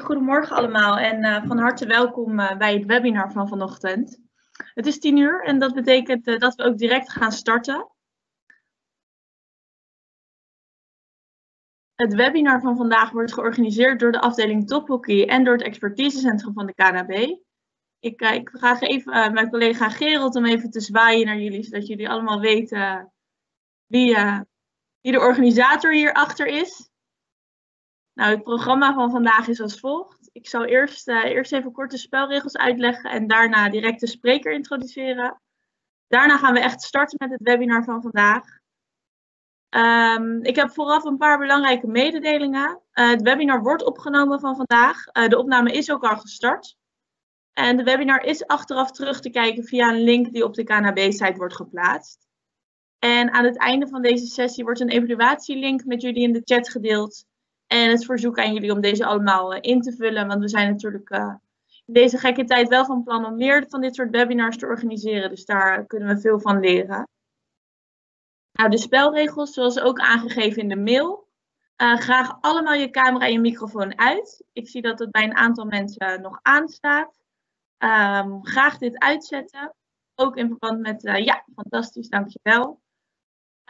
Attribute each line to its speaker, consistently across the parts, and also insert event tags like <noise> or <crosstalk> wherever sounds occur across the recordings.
Speaker 1: Goedemorgen allemaal en uh, van harte welkom uh, bij het webinar van vanochtend. Het is tien uur en dat betekent uh, dat we ook direct gaan starten. Het webinar van vandaag wordt georganiseerd door de afdeling Tophockey en door het expertisecentrum van de KNB. Ik, ik vraag even mijn collega Gerald om even te zwaaien naar jullie, zodat jullie allemaal weten wie, wie de organisator hierachter is. Nou, het programma van vandaag is als volgt. Ik zal eerst, uh, eerst even korte spelregels uitleggen en daarna direct de spreker introduceren. Daarna gaan we echt starten met het webinar van vandaag. Um, ik heb vooraf een paar belangrijke mededelingen. Uh, het webinar wordt opgenomen van vandaag. Uh, de opname is ook al gestart. En de webinar is achteraf terug te kijken via een link die op de KNB-site wordt geplaatst. En aan het einde van deze sessie wordt een evaluatielink met jullie in de chat gedeeld en het verzoek aan jullie om deze allemaal uh, in te vullen. Want we zijn natuurlijk uh, in deze gekke tijd wel van plan om meer van dit soort webinars te organiseren. Dus daar kunnen we veel van leren. Nou, de spelregels, zoals ook aangegeven in de mail. Uh, graag allemaal je camera en je microfoon uit. Ik zie dat het bij een aantal mensen nog aanstaat. Um, graag dit uitzetten. Ook in verband met, ja, fantastisch, dankjewel.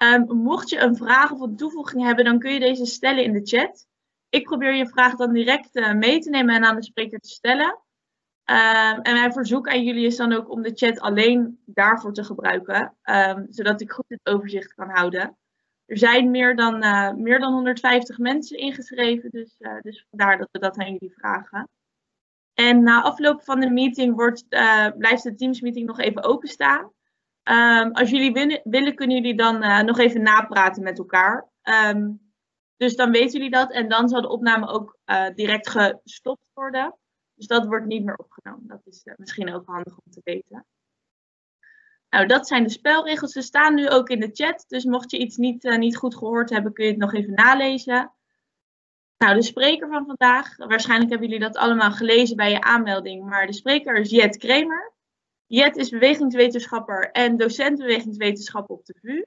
Speaker 1: Um, mocht je een vraag of een toevoeging hebben, dan kun je deze stellen in de chat. Ik probeer je vraag dan direct uh, mee te nemen en aan de spreker te stellen. Um, en mijn verzoek aan jullie is dan ook om de chat alleen daarvoor te gebruiken, um, zodat ik goed het overzicht kan houden. Er zijn meer dan, uh, meer dan 150 mensen ingeschreven, dus, uh, dus vandaar dat we dat aan jullie vragen. En na afloop van de meeting wordt, blijft de Teams meeting nog even openstaan. Um, als jullie willen, kunnen jullie dan nog even napraten met elkaar. Um, dus dan weten jullie dat en dan zal de opname ook uh, direct gestopt worden. Dus dat wordt niet meer opgenomen. Dat is uh, misschien ook handig om te weten. Nou, dat zijn de spelregels. Ze staan nu ook in de chat. Dus mocht je iets niet, niet goed gehoord hebben, kun je het nog even nalezen. Nou, de spreker van vandaag. Waarschijnlijk hebben jullie dat allemaal gelezen bij je aanmelding. Maar de spreker is Jet Kremer. Jet is bewegingswetenschapper en docent bewegingswetenschap op de VU.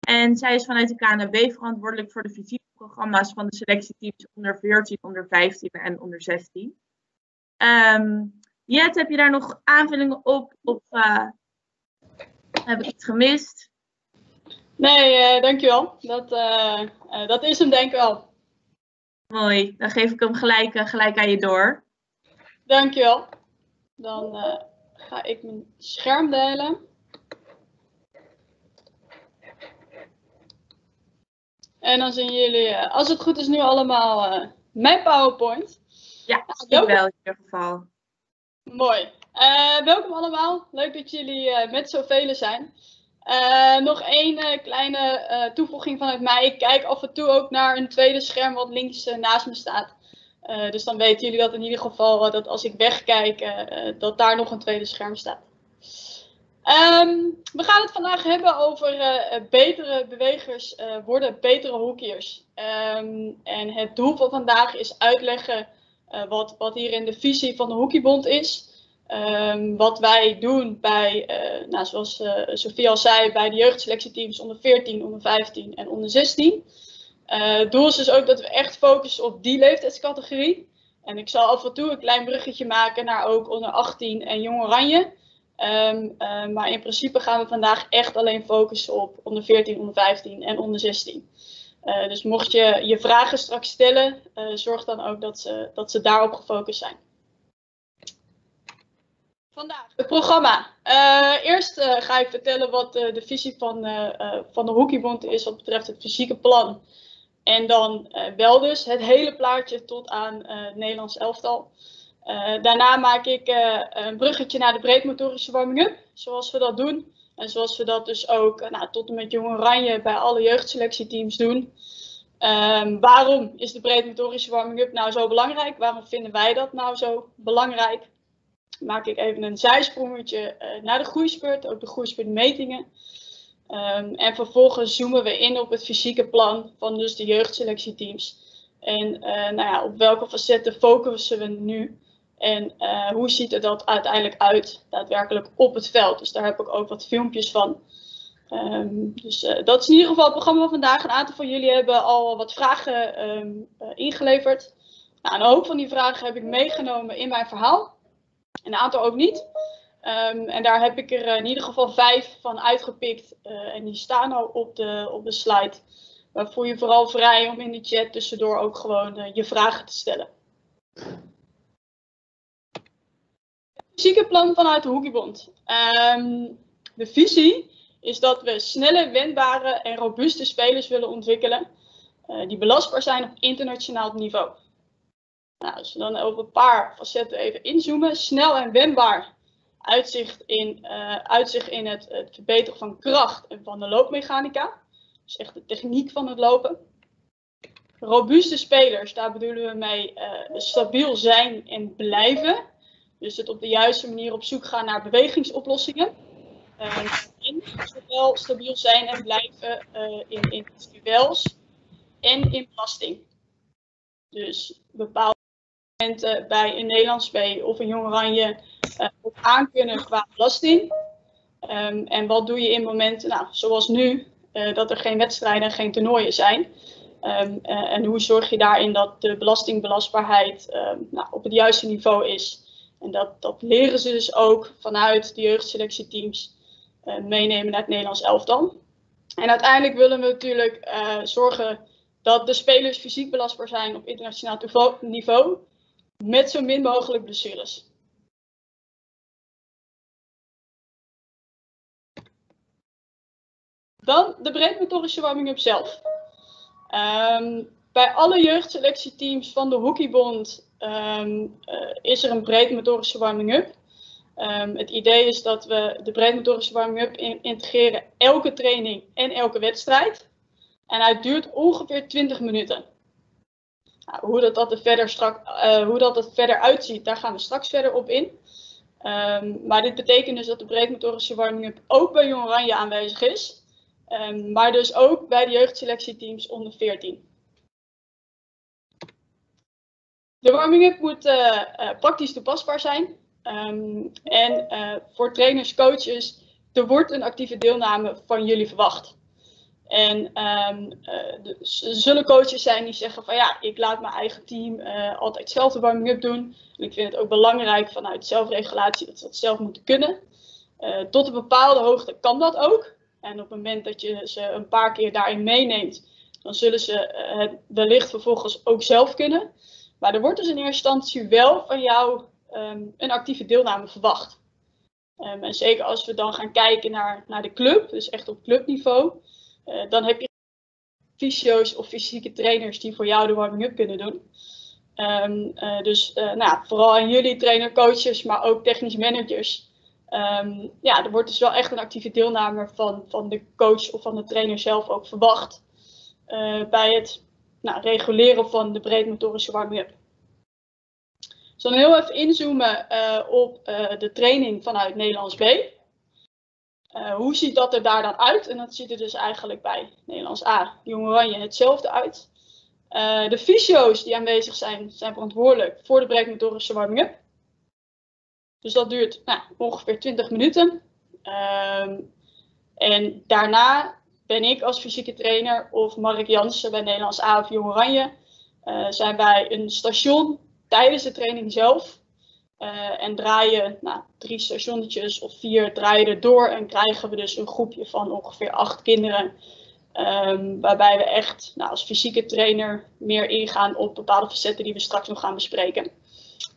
Speaker 1: En zij is vanuit de KNB verantwoordelijk voor de visiteprogramma's van de selectieteams onder 14, onder 15 en onder 16. Um, ehm, Jet, heb je daar nog aanvullingen op? Of uh, heb ik iets gemist?
Speaker 2: Nee, uh, dankjewel. Dat, uh, dat is hem denk ik wel.
Speaker 1: Mooi, dan geef ik hem gelijk, gelijk aan je door.
Speaker 2: Dankjewel. Dan ga ik mijn scherm delen. En dan zien jullie, eh, als het goed is, nu allemaal uh, mijn PowerPoint.
Speaker 1: Ja, ik wel in ieder geval.
Speaker 2: Mooi. Uh, welkom allemaal. Leuk dat jullie met zoveel zijn. nog één kleine toevoeging vanuit mij. Ik kijk af en toe ook naar een tweede scherm wat links naast me staat. Dus dan weten jullie dat in ieder geval dat als ik wegkijk, dat daar nog een tweede scherm staat. Um, we gaan het vandaag hebben over betere bewegers worden betere hockeyers. Um, en het doel van vandaag is uitleggen wat, wat hier in de visie van de Hockeybond is. Um, wat wij doen bij, nou, zoals Sofie al zei, bij de jeugdselectieteams onder 14, onder 15 en onder 16. Het doel is dus ook dat we echt focussen op die leeftijdscategorie. En ik zal af en toe een klein bruggetje maken naar ook onder 18 en jong oranje. Um, uh, maar in principe gaan we vandaag echt alleen focussen op onder 14, onder 15 en onder 16. Uh, dus mocht je je vragen straks stellen, zorg dan ook dat ze, dat ze daarop gefocust zijn. Vandaag het programma. eerst ga ik vertellen wat de visie van, van de Hockeybond is wat betreft het fysieke plan. En dan wel dus het hele plaatje tot aan het Nederlands elftal. Uh, daarna maak ik een bruggetje naar de breedmotorische warming-up, zoals we dat doen. En zoals we dat dus ook nou, tot en met Jong Oranje bij alle jeugdselectieteams doen. Um, waarom is de breedmotorische warming-up nou zo belangrijk? Waarom vinden wij dat nou zo belangrijk? Maak ik even een zijsprongetje naar de groeispurt, ook de groeispurtmetingen. Um, en vervolgens zoomen we in op het fysieke plan van dus de jeugdselectieteams. En nou ja, op welke facetten focussen we nu? En uh, hoe ziet er dat uiteindelijk uit, daadwerkelijk op het veld? Dus daar heb ik ook wat filmpjes van. Um, dus uh, dat is in ieder geval het programma van vandaag. Een aantal van jullie hebben al wat vragen uh, ingeleverd. Nou, een hoop van die vragen heb ik meegenomen in mijn verhaal. Een aantal ook niet. Ehm, en daar heb ik er in ieder geval vijf van uitgepikt. Uh, en die staan al op de, op de slide. Maar voel je vooral vrij om in de chat tussendoor ook gewoon uh, je vragen te stellen. Het ziekenplan vanuit de Hoekiebond. Um, de visie is dat we snelle, wendbare en robuuste spelers willen ontwikkelen. Die belastbaar zijn op internationaal niveau. Nou, als we dan op een paar facetten even inzoomen. Snel en wendbaar uitzicht in, uh, uitzicht in het, verbeteren van kracht en van de loopmechanica. Dus echt de techniek van het lopen. Robuuste spelers, daar bedoelen we mee uh, stabiel zijn en blijven. Dus het op de juiste manier op zoek gaan naar bewegingsoplossingen. Uh, en zowel stabiel zijn en blijven in, in duels en in belasting. Dus momenten bij een Nederlands B of een Jong Oranje uh, op aankunnen qua belasting. Um, en wat doe je in momenten, nou, zoals nu, uh, dat er geen wedstrijden en geen toernooien zijn. Uh, en hoe zorg je daarin dat de belastingbelastbaarheid um, nou, op het juiste niveau is. En dat, dat leren ze dus ook vanuit de jeugdselectieteams meenemen naar het Nederlands elftal. En uiteindelijk willen we natuurlijk zorgen dat de spelers fysiek belastbaar zijn op internationaal niveau. Met zo min mogelijk blessures. Dan de breedmotorische warming-up zelf. Um, bij alle jeugdselectieteams van de Hockeybond um, uh, is er een breedmotorische warming-up. Um, het idee is dat we de breedmotorische warming-up in integreren elke training en elke wedstrijd. En hij duurt ongeveer 20 minuten. Nou, hoe, dat, dat er verder strak, uh, hoe dat er verder uitziet, daar gaan we straks verder op in. maar dit betekent dus dat de breedmotorische warming-up ook bij Jong Oranje aanwezig is. Um, maar dus ook bij de jeugdselectieteams onder 14. De warming-up moet uh, uh, praktisch toepasbaar zijn. Um, en voor trainers, coaches, er wordt een actieve deelname van jullie verwacht. En um, er zullen coaches zijn die zeggen van ja, ik laat mijn eigen team altijd zelf de warming-up doen. En ik vind het ook belangrijk vanuit zelfregulatie dat ze dat zelf moeten kunnen. tot een bepaalde hoogte kan dat ook. En op het moment dat je ze een paar keer daarin meeneemt, dan zullen ze eh, het wellicht vervolgens ook zelf kunnen. Maar er wordt dus in eerste instantie wel van jou um, een actieve deelname verwacht. Um, en zeker als we dan gaan kijken naar, naar de club, dus echt op clubniveau, uh, dan heb je fysio's of fysieke trainers die voor jou de warming-up kunnen doen. Um, uh, dus uh, nou, vooral aan jullie trainer, coaches, maar ook technisch managers. Um, ja, er wordt dus wel echt een actieve deelname van, van de coach of van de trainer zelf ook verwacht. Bij het nou, reguleren van de breedmotorische warming-up. Dus dan heel even inzoomen op de training vanuit Nederlands B. hoe ziet dat er daar dan uit? En dat ziet er dus eigenlijk bij Nederlands A, Jong Oranje, hetzelfde uit. de fysio's die aanwezig zijn, zijn verantwoordelijk voor de breedmotorische warming-up. Dus dat duurt nou, ongeveer 20 minuten. Um, en daarna ben ik als fysieke trainer of Mark Jansen bij Nederlands A of Jong Oranje. Uh, zijn wij een station tijdens de training zelf. Uh, en draaien nou, drie stationnetjes of vier draaien er door. En krijgen we dus een groepje van ongeveer acht kinderen. Um, waarbij we echt nou, als fysieke trainer meer ingaan op bepaalde facetten die we straks nog gaan bespreken.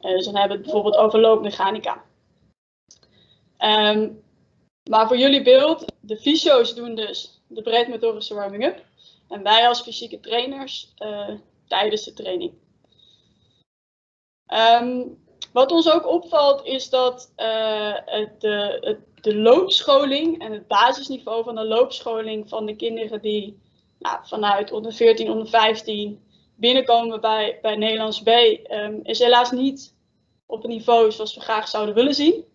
Speaker 2: Uh, dus dan hebben we het bijvoorbeeld over loopmechanica. Um, maar voor jullie beeld, de fysio's doen dus de breedmotorische warming-up. En wij als fysieke trainers uh, tijdens de training. Um, wat ons ook opvalt is dat de, de loopscholing en het basisniveau van de loopscholing van de kinderen die nou, vanuit onder 14, onder 15 binnenkomen bij, bij Nederlands B, um, is helaas niet op een niveau zoals we graag zouden willen zien.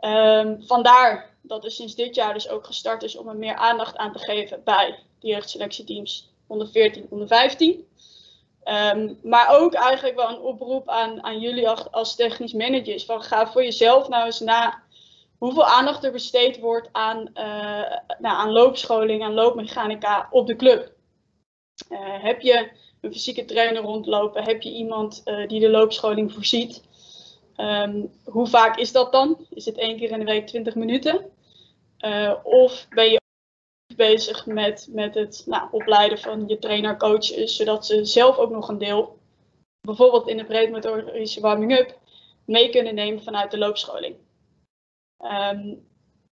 Speaker 2: Um, vandaar dat er sinds dit jaar dus ook gestart is om er meer aandacht aan te geven bij de jeugdselectieteams onder 14, onder 15. Um, maar ook eigenlijk wel een oproep aan, aan jullie als, technisch managers. Van ga voor jezelf nou eens na hoeveel aandacht er besteed wordt aan, uh, nou, aan loopscholing, aan loopmechanica op de club. heb je een fysieke trainer rondlopen? Heb je iemand die de loopscholing voorziet? Ehm, hoe vaak is dat dan? Is het één keer in de week 20 minuten? of ben je bezig met, met het nou, opleiden van je trainer-coaches, zodat ze zelf ook nog een deel, bijvoorbeeld in de breedmotorische warming-up, mee kunnen nemen vanuit de loopscholing. Ehm,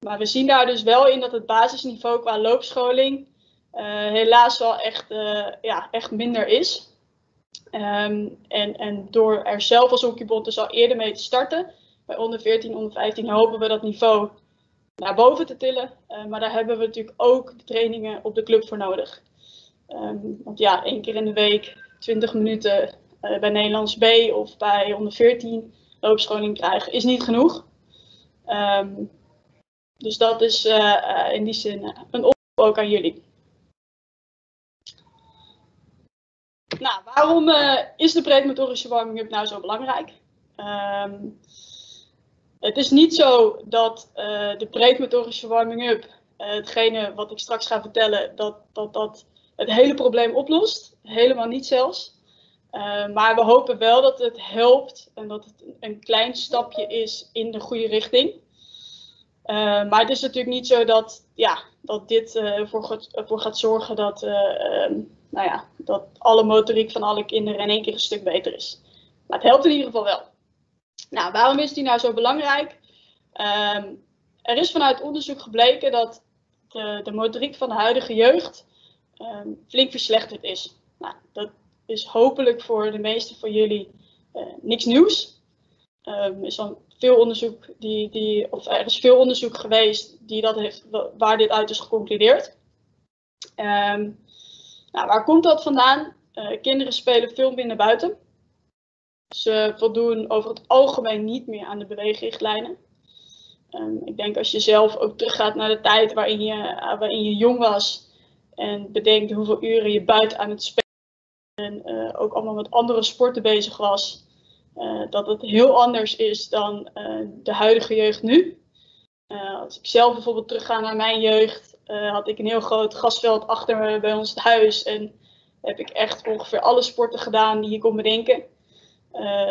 Speaker 2: maar we zien daar dus wel in dat het basisniveau qua loopscholing uh, helaas wel echt, uh, ja, echt minder is. Um, en, en door er zelf als hockeybond dus al eerder mee te starten, bij onder 14, onder 15 hopen we dat niveau naar boven te tillen. Uh, maar daar hebben we natuurlijk ook de trainingen op de club voor nodig. Um, want ja, één keer in de week 20 minuten bij Nederlands B of bij onder 14 loopscholing krijgen is niet genoeg. Um, dus dat is uh, in die zin een oproep ook aan jullie. Nou, waarom is de breedmotorische warming-up nou zo belangrijk? Um, het is niet zo dat uh, de breedmotorische warming-up, hetgene wat ik straks ga vertellen, dat, dat dat het hele probleem oplost. Helemaal niet zelfs. Uh, maar we hopen wel dat het helpt en dat het een klein stapje is in de goede richting. Maar het is natuurlijk niet zo dat, ja, dat dit ervoor, gaat, ervoor gaat zorgen dat, ehm, nou ja, dat alle motoriek van alle kinderen in één keer een stuk beter is. Maar het helpt in ieder geval wel. Nou, waarom is die nou zo belangrijk? Ehm, er is vanuit onderzoek gebleken dat de, de motoriek van de huidige jeugd um, flink verslechterd is. Nou, dat is hopelijk voor de meeste van jullie uh, niks nieuws. Um, is dan veel onderzoek die, die, of er is veel onderzoek geweest die dat heeft, waar dit uit is geconcludeerd. Nou, waar komt dat vandaan? Uh, kinderen spelen veel minder buiten. Ze voldoen over het algemeen niet meer aan de beweegrichtlijnen. Um, ik denk als je zelf ook teruggaat naar de tijd waarin je, waarin je jong was en bedenkt hoeveel uren je buiten aan het spelen en uh, ook allemaal met andere sporten bezig was, uh, dat het heel anders is dan de huidige jeugd nu. als ik zelf bijvoorbeeld terugga naar mijn jeugd, had ik een heel groot gasveld achter me bij ons huis en heb ik echt ongeveer alle sporten gedaan die je kon bedenken.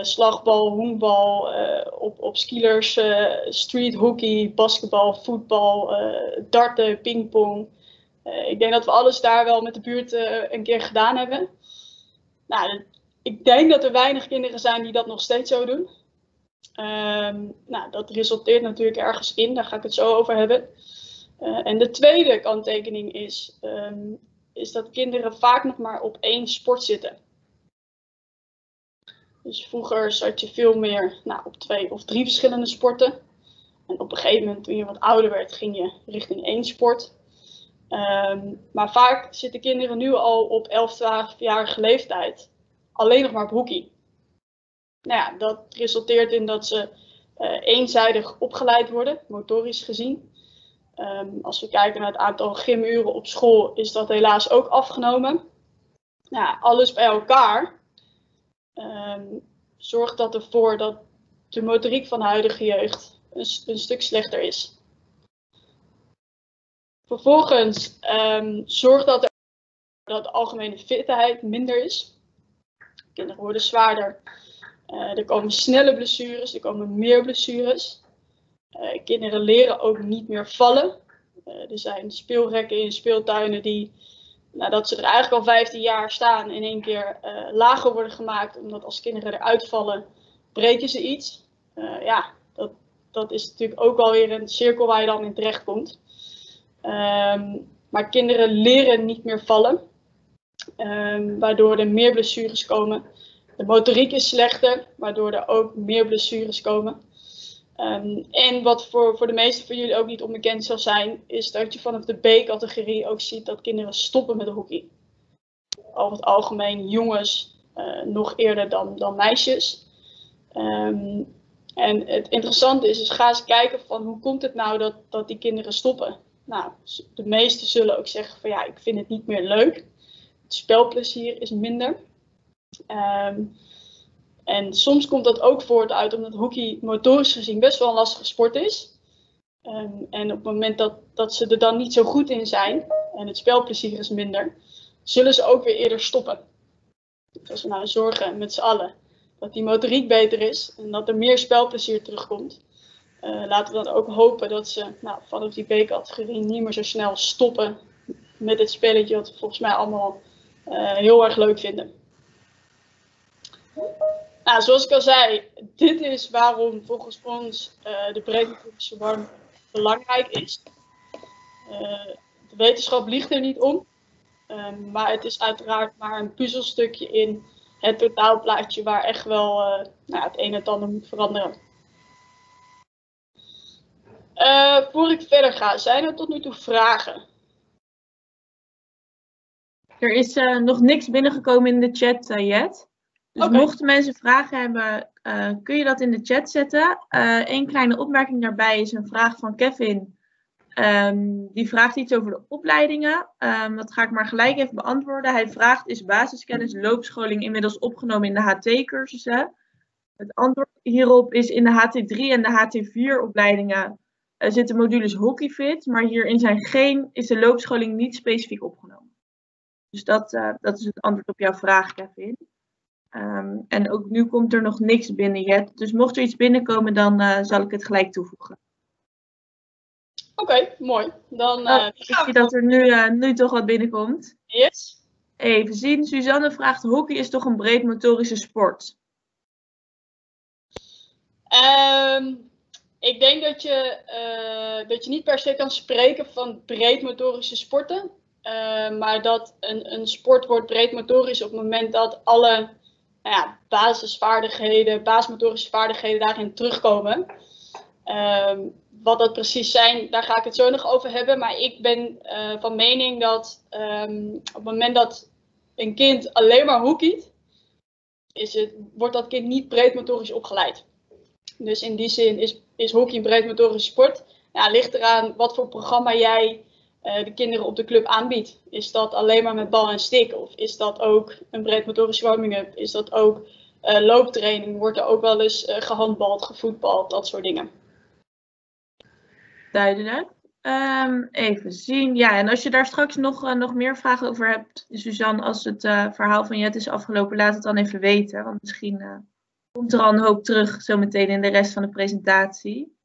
Speaker 2: Slagbal, honkbal, op, op skilers, street hockey, basketbal, voetbal, darten, pingpong. ik denk dat we alles daar wel met de buurt een keer gedaan hebben. Nou, ik denk dat er weinig kinderen zijn die dat nog steeds zo doen. Um, nou, dat resulteert natuurlijk ergens in, daar ga ik het zo over hebben. En de tweede kanttekening is, um, is dat kinderen vaak nog maar op één sport zitten. Dus vroeger zat je veel meer nou, op twee of drie verschillende sporten. En op een gegeven moment, toen je wat ouder werd, ging je richting één sport. Um, maar vaak zitten kinderen nu al op 11, 12-jarige leeftijd alleen nog maar op hockey. Nou ja, dat resulteert in dat ze uh, eenzijdig opgeleid worden, motorisch gezien. Um, als we kijken naar het aantal gymuren op school, is dat helaas ook afgenomen. Nou, alles bij elkaar um, zorgt dat ervoor dat de motoriek van huidige jeugd een, stuk slechter is. Vervolgens um, zorgt dat er dat de algemene fitheid minder is. Kinderen worden zwaarder. Uh, er komen snelle blessures, er komen meer blessures. Uh, kinderen leren ook niet meer vallen. Uh, er zijn speelrekken in speeltuinen die, nadat ze er eigenlijk al 15 jaar staan, in één keer lager worden gemaakt. Omdat als kinderen eruit vallen, breken ze iets. ja, dat, dat is natuurlijk ook wel weer een cirkel waar je dan in terecht komt. Um, maar kinderen leren niet meer vallen. Um, waardoor er meer blessures komen. De motoriek is slechter, waardoor er ook meer blessures komen. Um, en wat voor, voor de meeste van jullie ook niet onbekend zal zijn, is dat je vanaf de B-categorie ook ziet dat kinderen stoppen met hockey. Over het algemeen jongens uh, nog eerder dan, dan meisjes. Um, en het interessante is, dus ga eens kijken van hoe komt het nou dat, dat die kinderen stoppen. Nou, de meesten zullen ook zeggen van ja, ik vind het niet meer leuk het spelplezier is minder. Um, en soms komt dat ook voort uit omdat hockey motorisch gezien best wel een lastige sport is. Um, en op het moment dat, dat ze er dan niet zo goed in zijn en het spelplezier is minder, zullen ze ook weer eerder stoppen. Dus als we nou zorgen met z'n allen dat die motoriek beter is en dat er meer spelplezier terugkomt, uh, laten we dan ook hopen dat ze nou, vanaf die B-categorie niet meer zo snel stoppen met dit spelletje, wat we volgens mij allemaal uh, heel erg leuk vinden. Nou, zoals ik al zei, dit is waarom volgens ons uh, de breedmotorische warm belangrijk is. de wetenschap liegt er niet om, maar het is uiteraard maar een puzzelstukje in het totaalplaatje waar echt wel nou, het een en het ander moet veranderen. Voor ik verder ga, zijn er tot nu toe vragen?
Speaker 1: Er is nog niks binnengekomen in de chat, Jet. Dus okay. mochten mensen vragen hebben, kun je dat in de chat zetten. Eén kleine opmerking daarbij is een vraag van Kevin. Um, die vraagt iets over de opleidingen. Um, dat ga ik maar gelijk even beantwoorden. Hij vraagt, is basiskennis loopscholing inmiddels opgenomen in de HT-cursussen? Het antwoord hierop is in de HT3 en de HT4 opleidingen zitten modules hockeyfit, maar hierin zijn geen, is de loopscholing niet specifiek opgenomen. Dus dat, uh, dat is het antwoord op jouw vraag, Kevin. Um, en ook nu komt er nog niks binnen, Jet. Dus mocht er iets binnenkomen, dan uh, zal ik het gelijk toevoegen.
Speaker 2: Oké, okay, mooi. Dan, uh,
Speaker 1: oh, ik zie dat er nu, nu toch wat binnenkomt.
Speaker 2: Yes.
Speaker 1: Even zien. Suzanne vraagt, hockey is toch een breed motorische sport?
Speaker 2: Um, ik denk dat je, uh, dat je niet per se kan spreken van breedmotorische sporten. Uh, maar dat een, een sport wordt breedmotorisch op het moment dat alle nou basisvaardigheden, basismotorische vaardigheden daarin terugkomen. Uh, wat dat precies zijn, daar ga ik het zo nog over hebben. Maar ik ben uh, van mening dat um, op het moment dat een kind alleen maar hoekiet, is het, wordt dat kind niet breedmotorisch opgeleid. Dus in die zin is, is hockey een breedmotorische sport. Ja, ligt eraan wat voor programma jij uh, de kinderen op de club aanbiedt. Is dat alleen maar met bal en stick? Of is dat ook een breedmotorische warming-up? Is dat ook uh, looptraining? Wordt er ook wel eens uh, gehandbald, gevoetbald, dat soort dingen?
Speaker 1: Duidelijk. Um, even zien. Ja, en als je daar straks nog, nog meer vragen over hebt, Suzanne, als het verhaal van Jet is afgelopen, laat het dan even weten. Want misschien komt er al een hoop terug zometeen in de rest van de presentatie.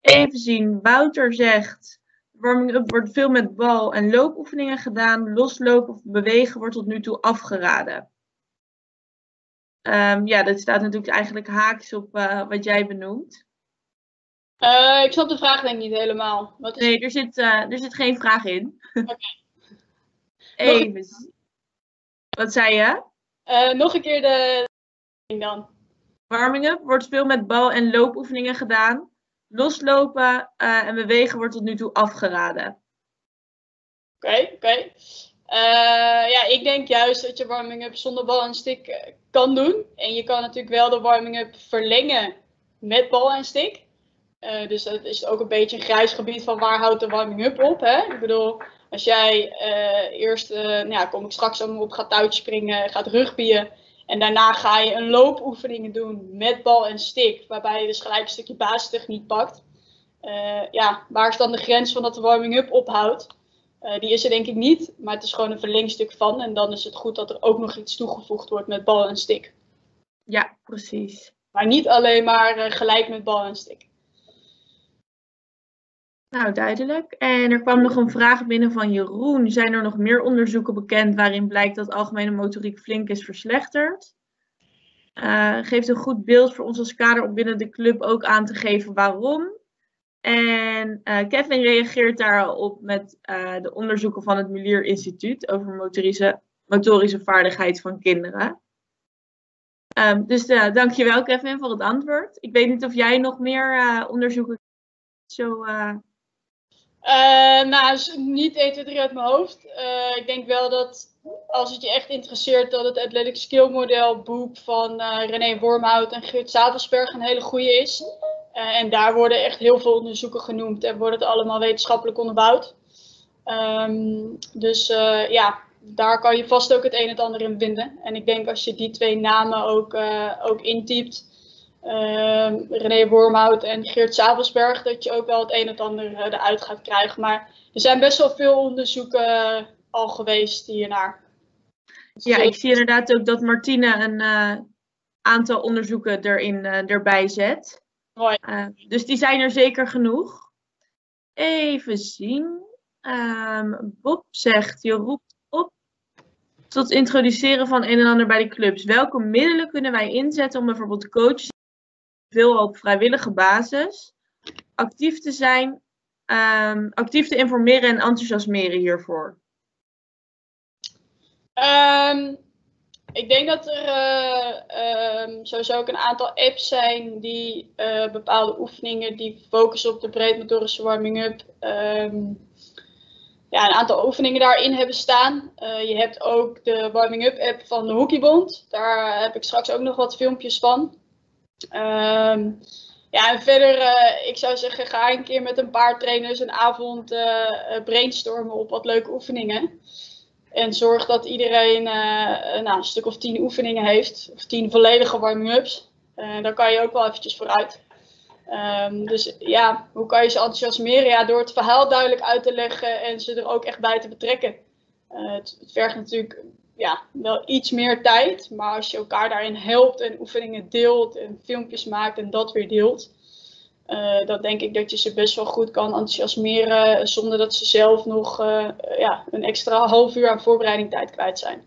Speaker 1: Even zien, Wouter zegt, warming-up wordt veel met bal- en loopoefeningen gedaan. Loslopen of bewegen wordt tot nu toe afgeraden. Um, ja, dat staat natuurlijk eigenlijk haaks op uh, wat jij benoemt.
Speaker 2: Uh, ik snap de vraag denk ik niet helemaal.
Speaker 1: Wat is... Nee, er zit, uh, er zit geen vraag in.
Speaker 2: Oké. Okay. <laughs>
Speaker 1: Even. Wat zei je?
Speaker 2: nog een keer de dan.
Speaker 1: Warming-up wordt veel met bal- en loopoefeningen gedaan. Loslopen uh, en bewegen wordt tot nu toe afgeraden.
Speaker 2: Oké, oké. Uh, ja, ik denk juist dat je warming-up zonder bal en stick eh, kan doen. En je kan natuurlijk wel de warming-up verlengen met bal en stick. Dus dat is ook een beetje een grijs gebied van waar houdt de warming-up op. Hè? Ik bedoel, als jij eerst, nou ja, kom ik straks allemaal op, gaat touwtje springen, gaat rugbyen en daarna ga je een loopoefeningen doen met bal en stick, waarbij je dus gelijk een stukje basistechniek pakt. Uh, ja, waar is dan de grens van dat de warming-up ophoudt? Uh, die is er denk ik niet, maar het is gewoon een verlengstuk van. En dan is het goed dat er ook nog iets toegevoegd wordt met bal en stick.
Speaker 1: Ja, precies.
Speaker 2: Maar niet alleen maar uh, gelijk met bal en stick.
Speaker 1: Nou, duidelijk. En er kwam nog een vraag binnen van Jeroen. Zijn er nog meer onderzoeken bekend waarin blijkt dat algemene motoriek flink is verslechterd? Uh, geeft een goed beeld voor ons als kader om binnen de club ook aan te geven waarom. En uh, Kevin reageert daarop met uh, de onderzoeken van het Mulier Instituut over motorische, motorische vaardigheid van kinderen. Um, dus dankjewel Kevin voor het antwoord. Ik weet niet of jij nog meer onderzoeken zo
Speaker 2: uh, nou, niet 1, 2, 3 uit mijn hoofd. Uh, ik denk wel dat als het je echt interesseert, dat het Athletic Skill Model boek van uh, René Wormhout en Geert Savelsberg een hele goede is. en daar worden echt heel veel onderzoeken genoemd en wordt het allemaal wetenschappelijk onderbouwd. Um, dus ja, daar kan je vast ook het een en het ander in vinden. En ik denk als je die twee namen ook, ook intypt, uh, René Wormhout en Geert Sabelsberg, dat je ook wel het een en het ander uh, eruit gaat krijgen. Maar er zijn best wel veel onderzoeken al geweest hiernaar.
Speaker 1: Ja, ik zie inderdaad ook dat Martine een uh, aantal onderzoeken erin, erbij zet.
Speaker 2: Mooi.
Speaker 1: Dus die zijn er zeker genoeg. Even zien. Um, Bob zegt, je roept op tot introduceren van een en ander bij de clubs. Welke middelen kunnen wij inzetten om bijvoorbeeld coaches veel op vrijwillige basis actief te zijn, um, actief te informeren en enthousiasmeren hiervoor?
Speaker 2: Um, ik denk dat er uh, sowieso ook een aantal apps zijn die uh, bepaalde oefeningen die focussen op de breedmotorische warming-up. Ja, een aantal oefeningen daarin hebben staan. Uh, je hebt ook de warming-up app van de Hockeybond. Daar heb ik straks ook nog wat filmpjes van. Um, ja, en verder, uh, ik zou zeggen, ga een keer met een paar trainers een avond uh, brainstormen op wat leuke oefeningen. En zorg dat iedereen nou, een stuk of tien oefeningen heeft, of tien volledige warming-ups. Uh, dan kan je ook wel eventjes vooruit. Um, dus ja, hoe kan je ze enthousiasmeren? Ja, door het verhaal duidelijk uit te leggen en ze er ook echt bij te betrekken. Het, het, vergt natuurlijk ja, wel iets meer tijd, maar als je elkaar daarin helpt en oefeningen deelt en filmpjes maakt en dat weer deelt, uh, dan denk ik dat je ze best wel goed kan enthousiasmeren zonder dat ze zelf nog uh, ja, een extra half uur aan voorbereiding tijd kwijt zijn.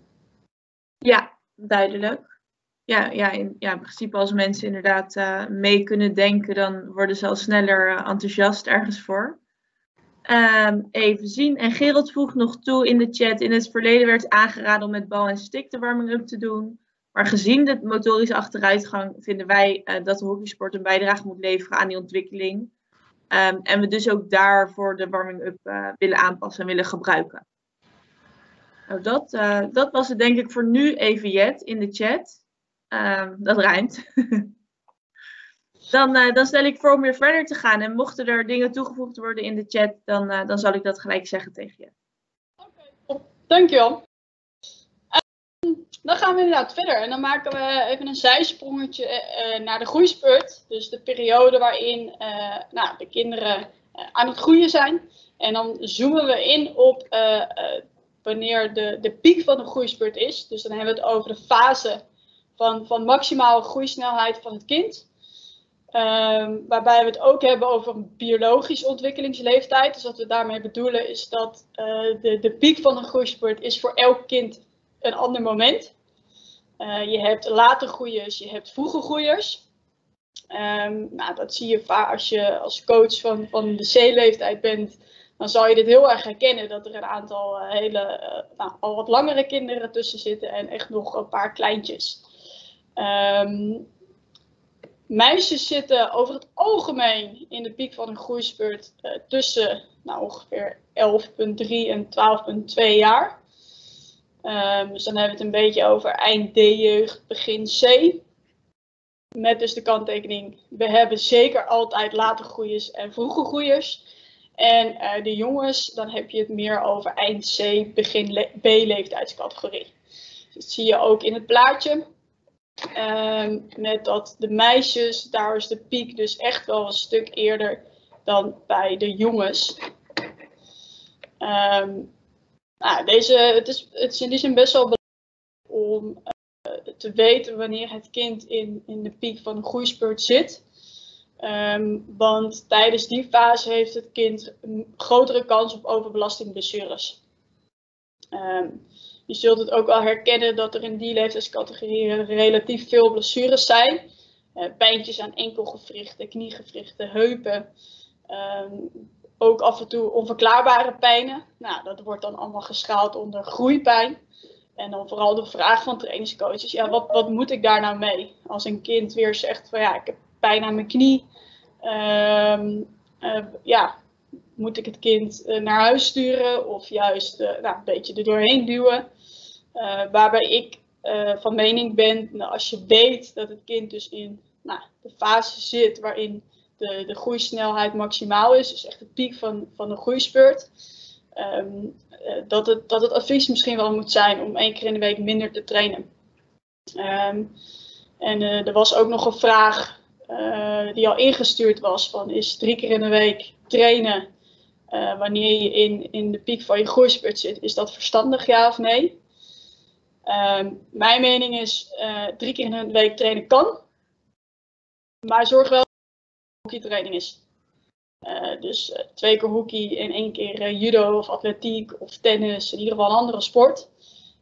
Speaker 1: Ja, duidelijk. Ja, ja, in, ja, in principe als mensen inderdaad uh, mee kunnen denken, dan worden ze al sneller enthousiast ergens voor. Um, even zien. En Gerald voegt nog toe in de chat. In het verleden werd aangeraden om met bal en stick de warming-up te doen. Maar gezien de motorische achteruitgang vinden wij uh, dat de hockeysport een bijdrage moet leveren aan die ontwikkeling. Um, en we dus ook daarvoor de warming-up uh, willen aanpassen en willen gebruiken. Nou, dat, uh, dat was het denk ik voor nu even Jet in de chat. Um, dat rijmt. <laughs> dan, dan stel ik voor om weer verder te gaan. En mochten er dingen toegevoegd worden in de chat, dan, dan zal ik dat gelijk zeggen tegen je.
Speaker 2: Oké, dankjewel. Dan gaan we inderdaad verder en dan maken we even een zijsprongetje uh, naar de groeispurt. Dus de periode waarin nou, de kinderen aan het groeien zijn. En dan zoomen we in op wanneer de, de piek van de groeispurt is. Dus dan hebben we het over de fase van, van maximale groeisnelheid van het kind. Um, waarbij we het ook hebben over een biologisch ontwikkelingsleeftijd. Dus wat we daarmee bedoelen is dat de, de piek van de groeispurt is voor elk kind een ander moment. Uh, je hebt late groeiers, je hebt vroege groeiers. Um, nou, dat zie je vaak als je als coach van, van de C-leeftijd bent. Dan zal je dit heel erg herkennen dat er een aantal uh, hele, nou, al wat langere kinderen tussen zitten en echt nog een paar kleintjes. Um, meisjes zitten over het algemeen in de piek van een groeispurt tussen nou, ongeveer 11,3 en 12,2 jaar. Um, dus dan hebben we het een beetje over eind D-jeugd, begin C. Met dus de kanttekening, we hebben zeker altijd late groeiers en vroege groeiers. En uh, de jongens, dan heb je het meer over eind C, begin B-leeftijdscategorie. Dat zie je ook in het plaatje. Um, met dat de meisjes, daar is de piek dus echt wel een stuk eerder dan bij de jongens. Um, nou, deze, het, is, het is in die zin best wel belangrijk om uh, te weten wanneer het kind in, in de piek van de groeispurt zit. Um, want tijdens die fase heeft het kind een grotere kans op overbelasting blessures. Um, je zult het ook wel herkennen dat er in die leeftijdscategorieën relatief veel blessures zijn. Uh, pijntjes aan enkelgewrichten, kniegewrichten, heupen. Um, ook af en toe onverklaarbare pijnen. Nou, dat wordt dan allemaal geschaald onder groeipijn. En dan vooral de vraag van trainingscoaches, ja, wat, wat moet ik daar nou mee? Als een kind weer zegt van ja, ik heb pijn aan mijn knie. Um, uh, ja, moet ik het kind uh, naar huis sturen of juist nou, een beetje er doorheen duwen? Waarbij ik van mening ben, nou, als je weet dat het kind dus in nou, de fase zit waarin de, de groeisnelheid maximaal is, dus echt de piek van, van de groeispurt, um, dat, het, dat het advies misschien wel moet zijn om één keer in de week minder te trainen. Um, en er was ook nog een vraag die al ingestuurd was van is drie keer in de week trainen wanneer je in, in de piek van je groeispurt zit, is dat verstandig ja of nee? Ehm, mijn mening is drie keer in een week trainen kan. Maar zorg wel dat het hockeytraining is. dus twee keer hockey en één keer judo of atletiek of tennis, in ieder geval een andere sport.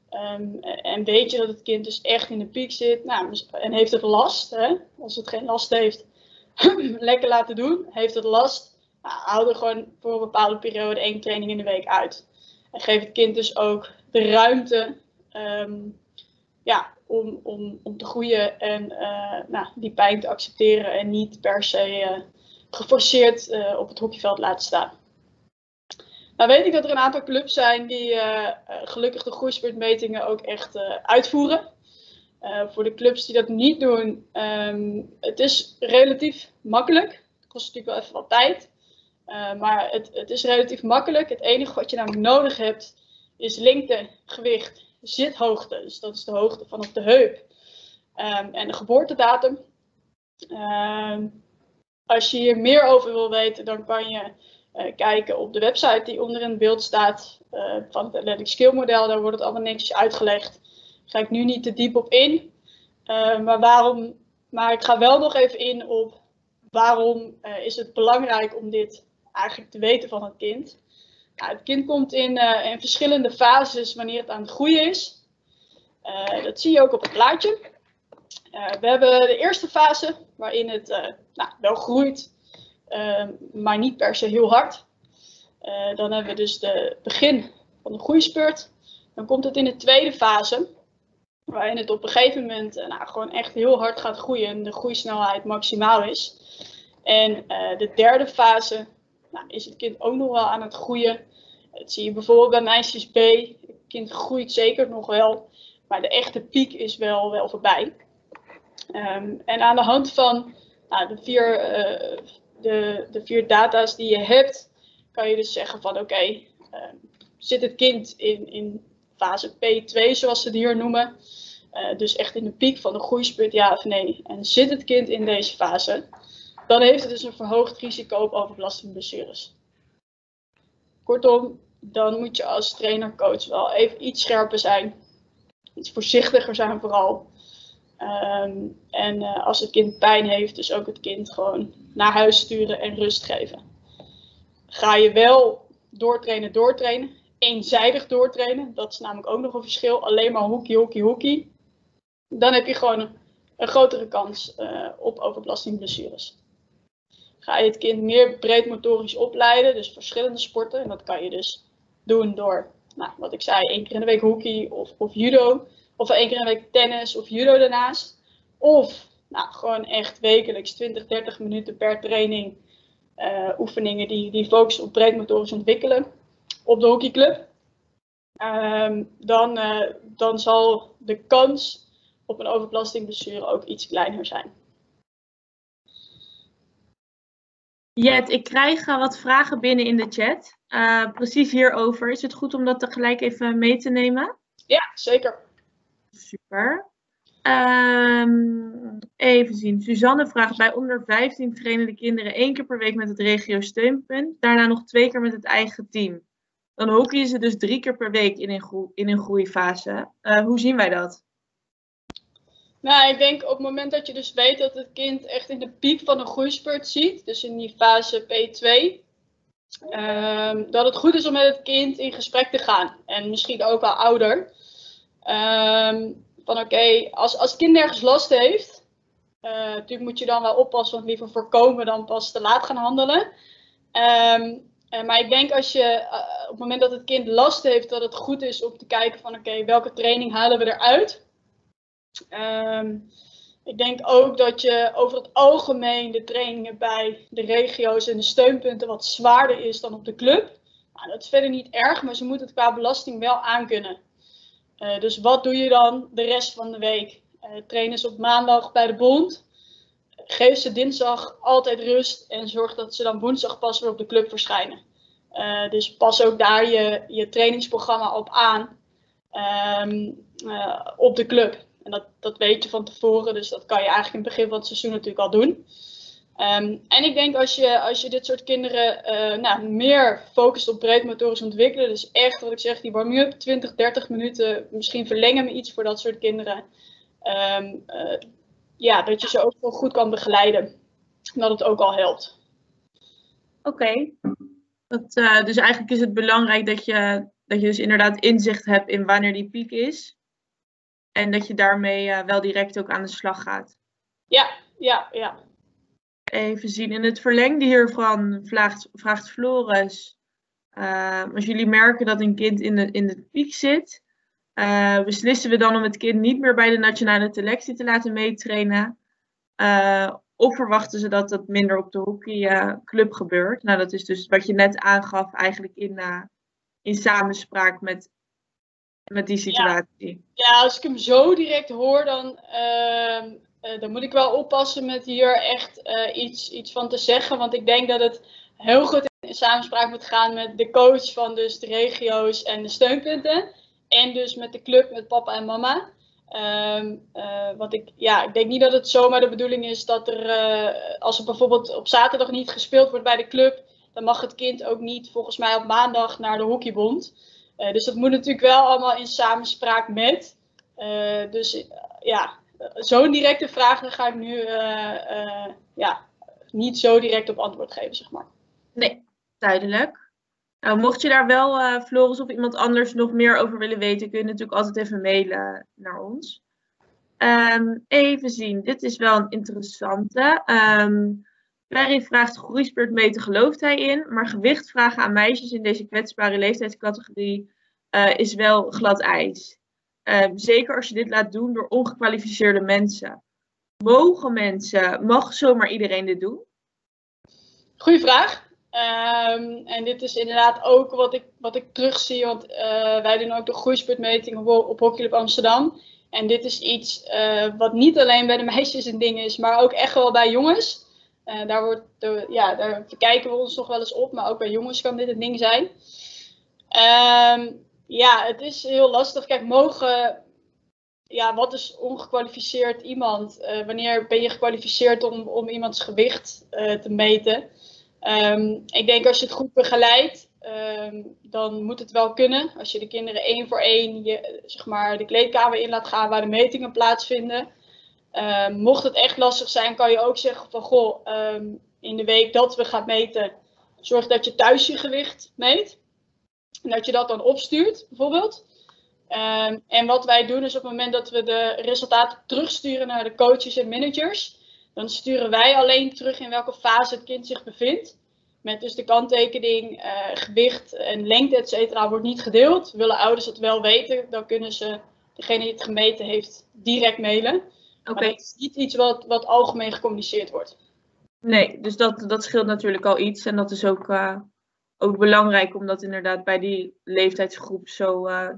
Speaker 2: Ehm, en weet je dat het kind dus echt in de piek zit nou, en heeft het last, hè? als het geen last heeft, <clears throat> lekker laten doen. Heeft het last, nou, hou er gewoon voor een bepaalde periode één training in de week uit. En geef het kind dus ook de ruimte ehm, ja, om, om, om te groeien en uh, nou, die pijn te accepteren en niet per se uh, geforceerd uh, op het hockeyveld laten staan. Nou weet ik dat er een aantal clubs zijn die gelukkig de groeispurtmetingen ook echt uitvoeren. Voor de clubs die dat niet doen, um, het is relatief makkelijk. Het kost natuurlijk wel even wat tijd. maar het, het, is relatief makkelijk. Het enige wat je namelijk nodig hebt is lengte, gewicht, zithoogte. Dus dat is de hoogte vanaf de heup. Um, en de geboortedatum. Um, als je hier meer over wil weten, dan kan je uh, kijken op de website die onder in beeld staat uh, van het Athletic Skill model. Daar wordt het allemaal netjes uitgelegd. Daar ga ik nu niet te diep op in. Uh, maar, waarom, maar ik ga wel nog even in op waarom is het belangrijk om dit eigenlijk te weten van het kind. Het kind komt in, in, verschillende fases wanneer het aan het groeien is. dat zie je ook op het plaatje. we hebben de eerste fase waarin het nou, wel groeit, maar niet per se heel hard. Eh, dan hebben we dus het begin van de groeispurt. Dan komt het in de tweede fase, waarin het op een gegeven moment nou, gewoon echt heel hard gaat groeien en de groeisnelheid maximaal is. En de derde fase nou, is het kind ook nog wel aan het groeien. Dat zie je bijvoorbeeld bij meisjes B. Het kind groeit zeker nog wel, maar de echte piek is wel, wel voorbij. Um, en aan de hand van nou, de vier de, de vier data's die je hebt, kan je dus zeggen van oké, uh, zit het kind in, in fase P2 zoals ze het hier noemen, uh, dus echt in de piek van de groeispurt ja of nee, en zit het kind in deze fase, dan heeft het dus een verhoogd risico op overbelastingblessures. Kortom, dan moet je als trainer-coach wel even iets scherper zijn, iets voorzichtiger zijn vooral. Um, en uh, als het kind pijn heeft, dus ook het kind gewoon naar huis sturen en rust geven. Ga je wel doortrainen, doortrainen, eenzijdig doortrainen, dat is namelijk ook nog een verschil, alleen maar hoekie, hoekie, hoekie, dan heb je gewoon een, een grotere kans uh, op overbelastingblessures. Ga je het kind meer breed motorisch opleiden, dus verschillende sporten, en dat kan je dus doen door, nou, wat ik zei, één keer in de week hockey of, of judo, of één keer in de week tennis of judo daarnaast. Of nou, gewoon echt wekelijks 20, 30 minuten per training uh, oefeningen die, die focussen op breedmotorisch ontwikkelen op de hockeyclub. Um, dan, uh, dan zal de kans op een overbelastingblessure ook iets kleiner zijn.
Speaker 1: Jet, ik krijg uh, wat vragen binnen in de chat. precies hierover. Is het goed om dat tegelijk even mee te nemen?
Speaker 2: Ja, zeker.
Speaker 1: Super. Um, even zien. Suzanne vraagt bij onder 15 trainen de kinderen één keer per week met het regio steunpunt. Daarna nog twee keer met het eigen team. Dan hockeyen ze dus drie keer per week in een, in een groeifase. Uh, hoe zien wij dat?
Speaker 2: Nou, ik denk op het moment dat je dus weet dat het kind echt in de piek van een groeispurt ziet, dus in die fase P2, um, dat het goed is om met het kind in gesprek te gaan. En misschien ook al ouder. Um, van oké, als, als het kind nergens last heeft, uh, natuurlijk moet je dan wel oppassen, want liever voorkomen dan pas te laat gaan handelen. Um, uh, maar ik denk als je uh, op het moment dat het kind last heeft, dat het goed is om te kijken van oké, welke training halen we eruit. Um, ik denk ook dat je over het algemeen de trainingen bij de regio's en de steunpunten wat zwaarder is dan op de club. Nou, dat is verder niet erg, maar ze moeten het qua belasting wel aankunnen. Uh, dus wat doe je dan de rest van de week? Uh, trainen ze op maandag bij de bond. Geef ze dinsdag altijd rust en zorg dat ze dan woensdag pas weer op de club verschijnen. Uh, dus pas ook daar je, je trainingsprogramma op aan um, op de club. En dat, dat weet je van tevoren, dus dat kan je eigenlijk in het begin van het seizoen natuurlijk al doen. Ehm, en ik denk als je, als je dit soort kinderen uh, nou, meer focust op breedmotorisch ontwikkelen, dus echt wat ik zeg, die warming-up 20, 30 minuten, misschien verlengen we iets voor dat soort kinderen. Um, uh, ja, dat je ze ook wel goed kan begeleiden. Dat het ook al helpt.
Speaker 1: Oké. Uh, dus eigenlijk is het belangrijk dat je, dat je dus inderdaad inzicht hebt in wanneer die piek is. En dat je daarmee wel direct ook aan de slag gaat.
Speaker 2: Ja, ja, ja
Speaker 1: even zien. In het verlengde hiervan vraagt, vraagt Floris. Uh, als jullie merken dat een kind in de, in de piek zit, uh, beslissen we dan om het kind niet meer bij de nationale selectie te laten meetrainen? Of verwachten ze dat dat minder op de hockeyclub gebeurt? Nou, dat is dus wat je net aangaf, eigenlijk in, in samenspraak met, met die situatie.
Speaker 2: Ja. ja. als ik hem zo direct hoor, dan ehm, uh, dan moet ik wel oppassen met hier echt uh, iets, iets van te zeggen. Want ik denk dat het heel goed in samenspraak moet gaan met de coach van dus de regio's en de steunpunten. En dus met de club, met papa en mama. Um, uh, want ik, ja, ik denk niet dat het zomaar de bedoeling is dat er, als er bijvoorbeeld op zaterdag niet gespeeld wordt bij de club, dan mag het kind ook niet volgens mij op maandag naar de hockeybond. Dus dat moet natuurlijk wel allemaal in samenspraak met. dus ja, zo'n directe vraag, ga ik nu ja, niet zo direct op antwoord geven, zeg maar.
Speaker 1: Nee, duidelijk. Nou, mocht je daar wel, Floris of iemand anders nog meer over willen weten, kun je natuurlijk altijd even mailen naar ons. Um, even zien, dit is wel een interessante. Um, Perry vraagt groeispeurtmeten gelooft hij in, maar gewicht vragen aan meisjes in deze kwetsbare leeftijdscategorie uh, is wel glad ijs. Ehm, zeker als je dit laat doen door ongekwalificeerde mensen. Mogen mensen, mag zomaar iedereen dit doen?
Speaker 2: Goeie vraag. Um, en dit is inderdaad ook wat ik, wat ik terugzie, want uh, wij doen ook de groeispurtmeting op, op Hockeyclub Amsterdam. En dit is iets uh, wat niet alleen bij de meisjes een ding is, maar ook echt wel bij jongens. Uh, daar, wordt, ja, daar we ons nog wel eens op, maar ook bij jongens kan dit een ding zijn. Um, ja, het is heel lastig. Kijk, mogen. Ja, wat is ongekwalificeerd iemand? Uh, wanneer ben je gekwalificeerd om, om iemands gewicht uh, te meten? Um, ik denk als je het goed begeleidt, um, dan moet het wel kunnen. Als je de kinderen één voor één je, zeg maar, de kleedkamer in laat gaan waar de metingen plaatsvinden. Um, mocht het echt lastig zijn, kan je ook zeggen van goh, in de week dat we gaan meten, zorg dat je thuis je gewicht meet. En dat je dat dan opstuurt, bijvoorbeeld. Um, en wat wij doen is op het moment dat we de resultaten terugsturen naar de coaches en managers, dan sturen wij alleen terug in welke fase het kind zich bevindt. Met dus de kanttekening, uh, gewicht en lengte, et cetera, wordt niet gedeeld. Willen ouders dat wel weten, dan kunnen ze degene die het gemeten heeft direct mailen. Oké. Okay. is niet iets wat, wat algemeen gecommuniceerd wordt.
Speaker 1: Nee, dus dat, dat scheelt natuurlijk al iets. En dat is ook uh, ook belangrijk om dat inderdaad bij die leeftijdsgroep zo, uh,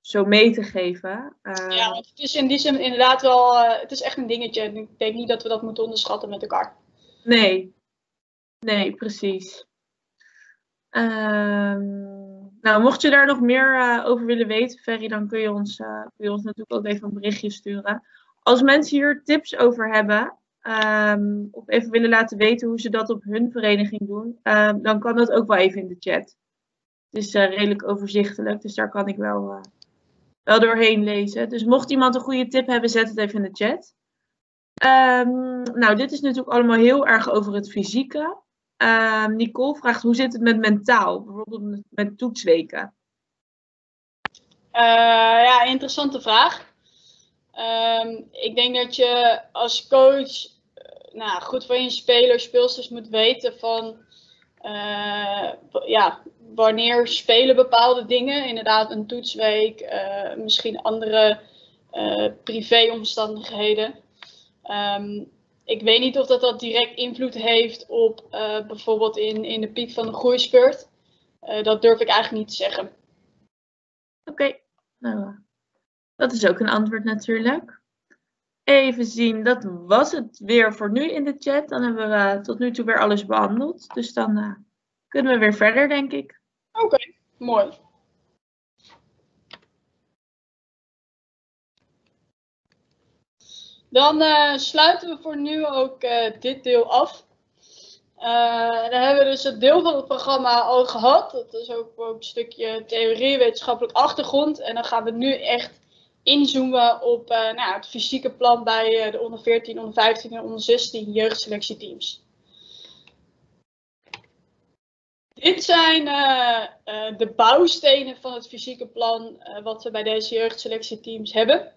Speaker 1: zo mee te geven.
Speaker 2: Uh, ja, het is in die zin inderdaad wel, het is echt een dingetje. Ik denk niet dat we dat moeten onderschatten met elkaar.
Speaker 1: Nee, nee, precies. Um, nou, mocht je daar nog meer over willen weten, Ferry, dan kun je, ons, kun je ons natuurlijk ook even een berichtje sturen. Als mensen hier tips over hebben, um, of even willen laten weten hoe ze dat op hun vereniging doen, um, dan kan dat ook wel even in de chat. Het is uh, redelijk overzichtelijk, dus daar kan ik wel, uh, wel doorheen lezen. Dus mocht iemand een goede tip hebben, zet het even in de chat. Um, nou, dit is natuurlijk allemaal heel erg over het fysieke. Nicole vraagt, hoe zit het met mentaal? Bijvoorbeeld met, toetsweken.
Speaker 2: Uh, ja, interessante vraag. Um, ik denk dat je als coach uh, nou, goed van je spelers, speelsters moet weten van uh, ja, wanneer spelen bepaalde dingen. Inderdaad, een toetsweek, uh, misschien andere privéomstandigheden. Um, ik weet niet of dat, dat direct invloed heeft op bijvoorbeeld in, in de piek van de groeispurt. dat durf ik eigenlijk niet te zeggen.
Speaker 1: Oké, nou, dat is ook een antwoord natuurlijk. Even zien, dat was het weer voor nu in de chat. Dan hebben we uh, tot nu toe weer alles behandeld. Dus dan uh, kunnen we weer verder, denk ik.
Speaker 2: Oké, mooi. Dan uh, sluiten we voor nu ook dit deel af. Dan hebben we dus het deel van het programma al gehad. Dat is ook, ook een stukje theorie, wetenschappelijk achtergrond. En dan gaan we nu echt inzoomen op nou, het fysieke plan bij de onder 14, onder 15 en onder 16 jeugdselectieteams. Dit zijn uh, de bouwstenen van het fysieke plan wat we bij deze jeugdselectieteams hebben.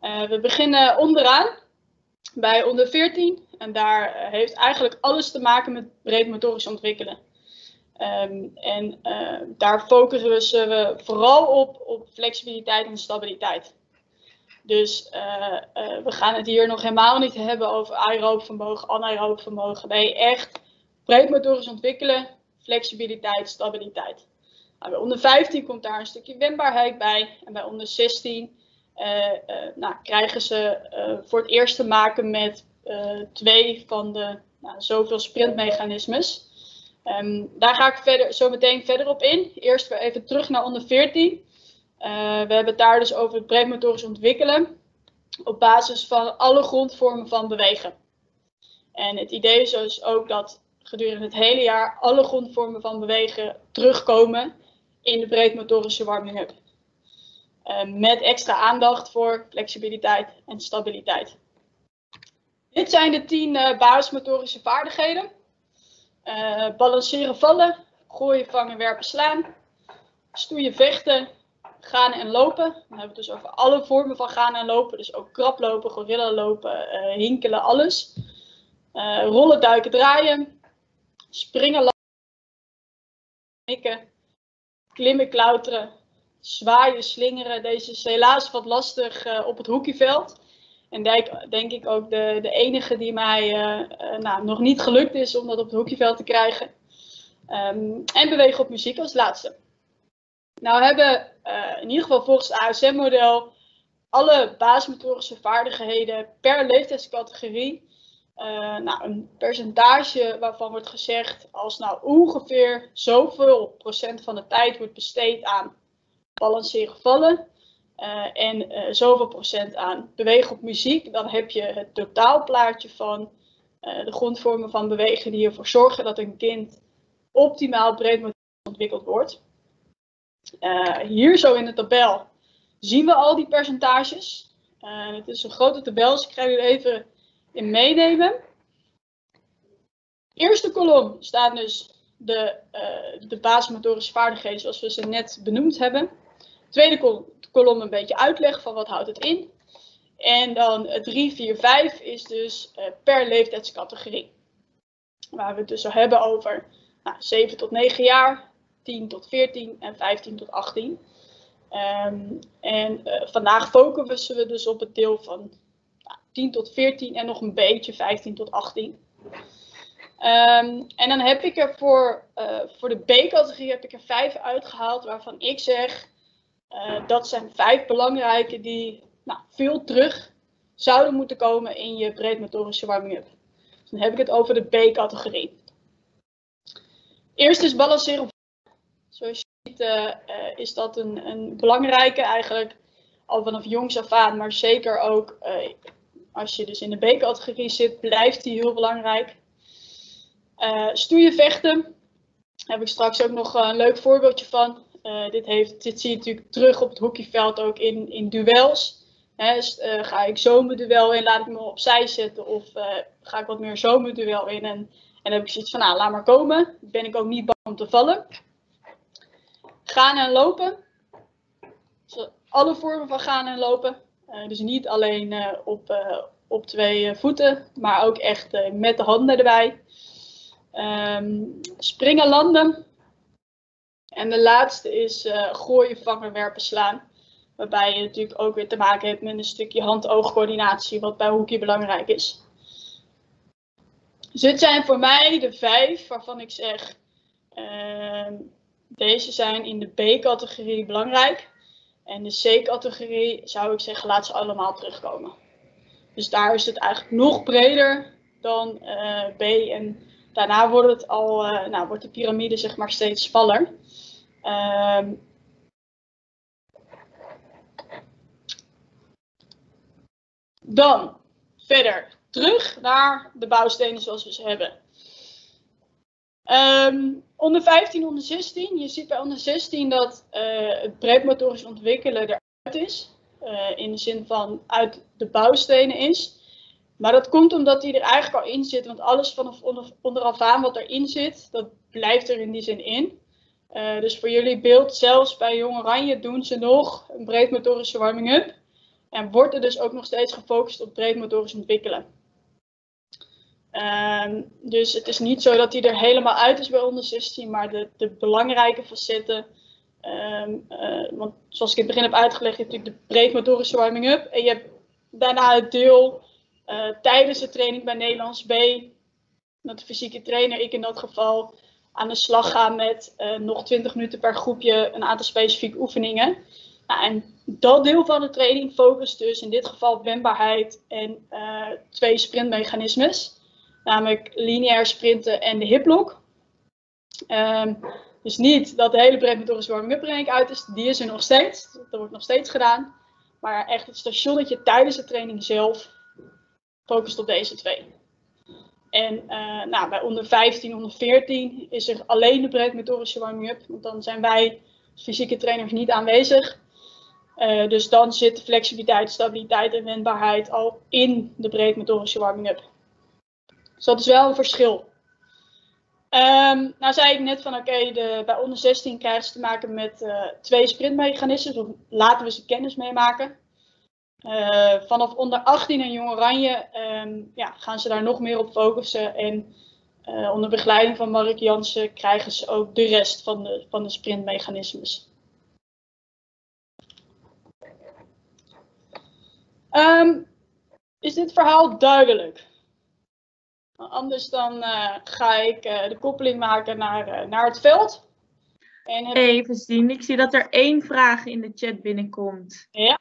Speaker 2: we beginnen onderaan bij onder 14 en daar heeft eigenlijk alles te maken met breed motorisch ontwikkelen. Um, en daar focussen we vooral op, op flexibiliteit en stabiliteit. Dus we gaan het hier nog helemaal niet hebben over aeroop vermogen, anaeroop vermogen. Nee, echt breed motorisch ontwikkelen flexibiliteit, stabiliteit. Nou, bij onder 15 komt daar een stukje wendbaarheid bij. En bij onder 16 uh, uh, nou, krijgen ze voor het eerst te maken met eh, twee van de nou, zoveel sprintmechanismes. Um, daar ga ik verder, zo meteen verder op in. Eerst weer even terug naar onder 14. we hebben het daar dus over het breedmotorisch ontwikkelen op basis van alle grondvormen van bewegen. En het idee is dus ook dat gedurende het hele jaar alle grondvormen van bewegen terugkomen in de breedmotorische warming-up. Uh, met extra aandacht voor flexibiliteit en stabiliteit. Dit zijn de tien uh, basismotorische vaardigheden. Uh, balanceren, vallen, gooien, vangen, werpen, slaan. Stoeien, vechten, gaan en lopen. Dan hebben we het dus over alle vormen van gaan en lopen. Dus ook krablopen, gorilla lopen, hinkelen, alles. rollen, duiken, draaien springen, mikken, klimmen, klauteren, zwaaien, slingeren. Deze is helaas wat lastig uh, op het hoekieveld. En denk, denk ik ook de, de enige die mij uh, uh, nou, nog niet gelukt is om dat op het hoekieveld te krijgen. Um, en bewegen op muziek als laatste. Nou hebben in ieder geval volgens het ASM-model alle basismotorische vaardigheden per leeftijdscategorie nou, een percentage waarvan wordt gezegd als nou ongeveer zoveel procent van de tijd wordt besteed aan balanceren vallen uh, en uh, zoveel procent aan bewegen op muziek, dan heb je het totaalplaatje van de grondvormen van bewegen die ervoor zorgen dat een kind optimaal breed ontwikkeld wordt. hier zo in de tabel zien we al die percentages. het is een grote tabel, dus ik ga jullie even in meenemen. Eerste kolom staan dus de, de basismotorische vaardigheden zoals we ze net benoemd hebben. Tweede kolom, kolom een beetje uitleg van wat houdt het in. En dan 3, 4, 5 is dus uh, per leeftijdscategorie. Waar we het dus hebben over nou, 7 tot 9 jaar, 10 tot 14 en 15 tot 18. Um, ehm, en uh, vandaag focussen we dus op het deel van 10 tot 14 en nog een beetje 15 tot 18. Um, ehm, en dan heb ik er voor, uh, voor de B-categorie heb ik er vijf uitgehaald waarvan ik zeg uh, dat zijn vijf belangrijke die nou, veel terug zouden moeten komen in je breedmotorische warming-up. Dus dan heb ik het over de B-categorie. Eerst is balanceren. Zoals je ziet uh, is dat een, een belangrijke eigenlijk al vanaf jongs af aan, maar zeker ook als je dus in de B-categorie zit, blijft die heel belangrijk. Uh, stoeien vechten. Daar heb ik straks ook nog een leuk voorbeeldje van. Uh, dit, heeft, dit zie je natuurlijk terug op het hockeyveld ook in, in duels. Uh, ga ik zomerduel in, laat ik me opzij zetten of ga ik wat meer zomerduel in en, en dan heb ik zoiets van, nou laat maar komen. Ben ik ook niet bang om te vallen. Gaan en lopen. Dus alle vormen van gaan en lopen. Dus niet alleen op, op twee voeten, maar ook echt met de handen erbij. Um, springen, landen. En de laatste is gooien, vangen, werpen, slaan. Waarbij je natuurlijk ook weer te maken hebt met een stukje hand-oogcoördinatie, wat bij hockey belangrijk is. Dus dit zijn voor mij de vijf waarvan ik zeg, ehm, deze zijn in de B-categorie belangrijk. En de C-categorie zou ik zeggen, laat ze allemaal terugkomen. Dus daar is het eigenlijk nog breder dan uh, B. En daarna wordt, het al, uh, nou, wordt de piramide zeg maar steeds smaller. Uh, dan verder. Terug naar de bouwstenen zoals we ze hebben. Ehm, onder 15, onder 16. Je ziet bij onder 16 dat uh, het breedmotorisch ontwikkelen eruit is. Uh, in de zin van uit de bouwstenen is. Maar dat komt omdat die er eigenlijk al in zit. Want alles vanaf onder, onderaf aan wat erin zit, dat blijft er in die zin in. Uh, dus voor jullie beeld, zelfs bij Jong Oranje doen ze nog een breedmotorische warming-up. En wordt er dus ook nog steeds gefocust op breedmotorisch ontwikkelen. Um, dus het is niet zo dat hij er helemaal uit is bij onder 16, maar de, de belangrijke facetten. Um, uh, want zoals ik in het begin heb uitgelegd, je hebt natuurlijk de breedmotorische warming-up. En je hebt daarna het deel uh, tijdens de training bij Nederlands B. Dat de fysieke trainer, ik in dat geval, aan de slag gaan met uh, nog 20 minuten per groepje een aantal specifieke oefeningen. Nou, en dat deel van de training focust dus in dit geval op wendbaarheid en uh, twee sprintmechanismes. Namelijk lineair sprinten en de hiplock. Um, dus niet dat de hele breedmotorische warming-up er uit is. Die is er nog steeds. Dat wordt nog steeds gedaan. Maar echt het stationnetje tijdens de training zelf focust op deze twee. En uh, nou, bij onder 15, onder 14 is er alleen de breedmotorische warming-up. Want dan zijn wij als fysieke trainers niet aanwezig. Uh, dus dan zit flexibiliteit, stabiliteit en wendbaarheid al in de breedmotorische warming-up. Dus dat is wel een verschil. Um, nou zei ik net van oké, bij onder 16 krijgen ze te maken met uh, twee sprintmechanismes. Of laten we ze kennis meemaken. Uh, vanaf onder 18 en Jong Oranje um, ja, gaan ze daar nog meer op focussen. En uh, onder begeleiding van Mark Jansen krijgen ze ook de rest van de, van de sprintmechanismes. Um, is dit verhaal duidelijk? Anders dan uh, ga ik de koppeling maken naar, naar het veld.
Speaker 1: En heb... Even zien, ik zie dat er één vraag in de chat binnenkomt.
Speaker 2: Ja.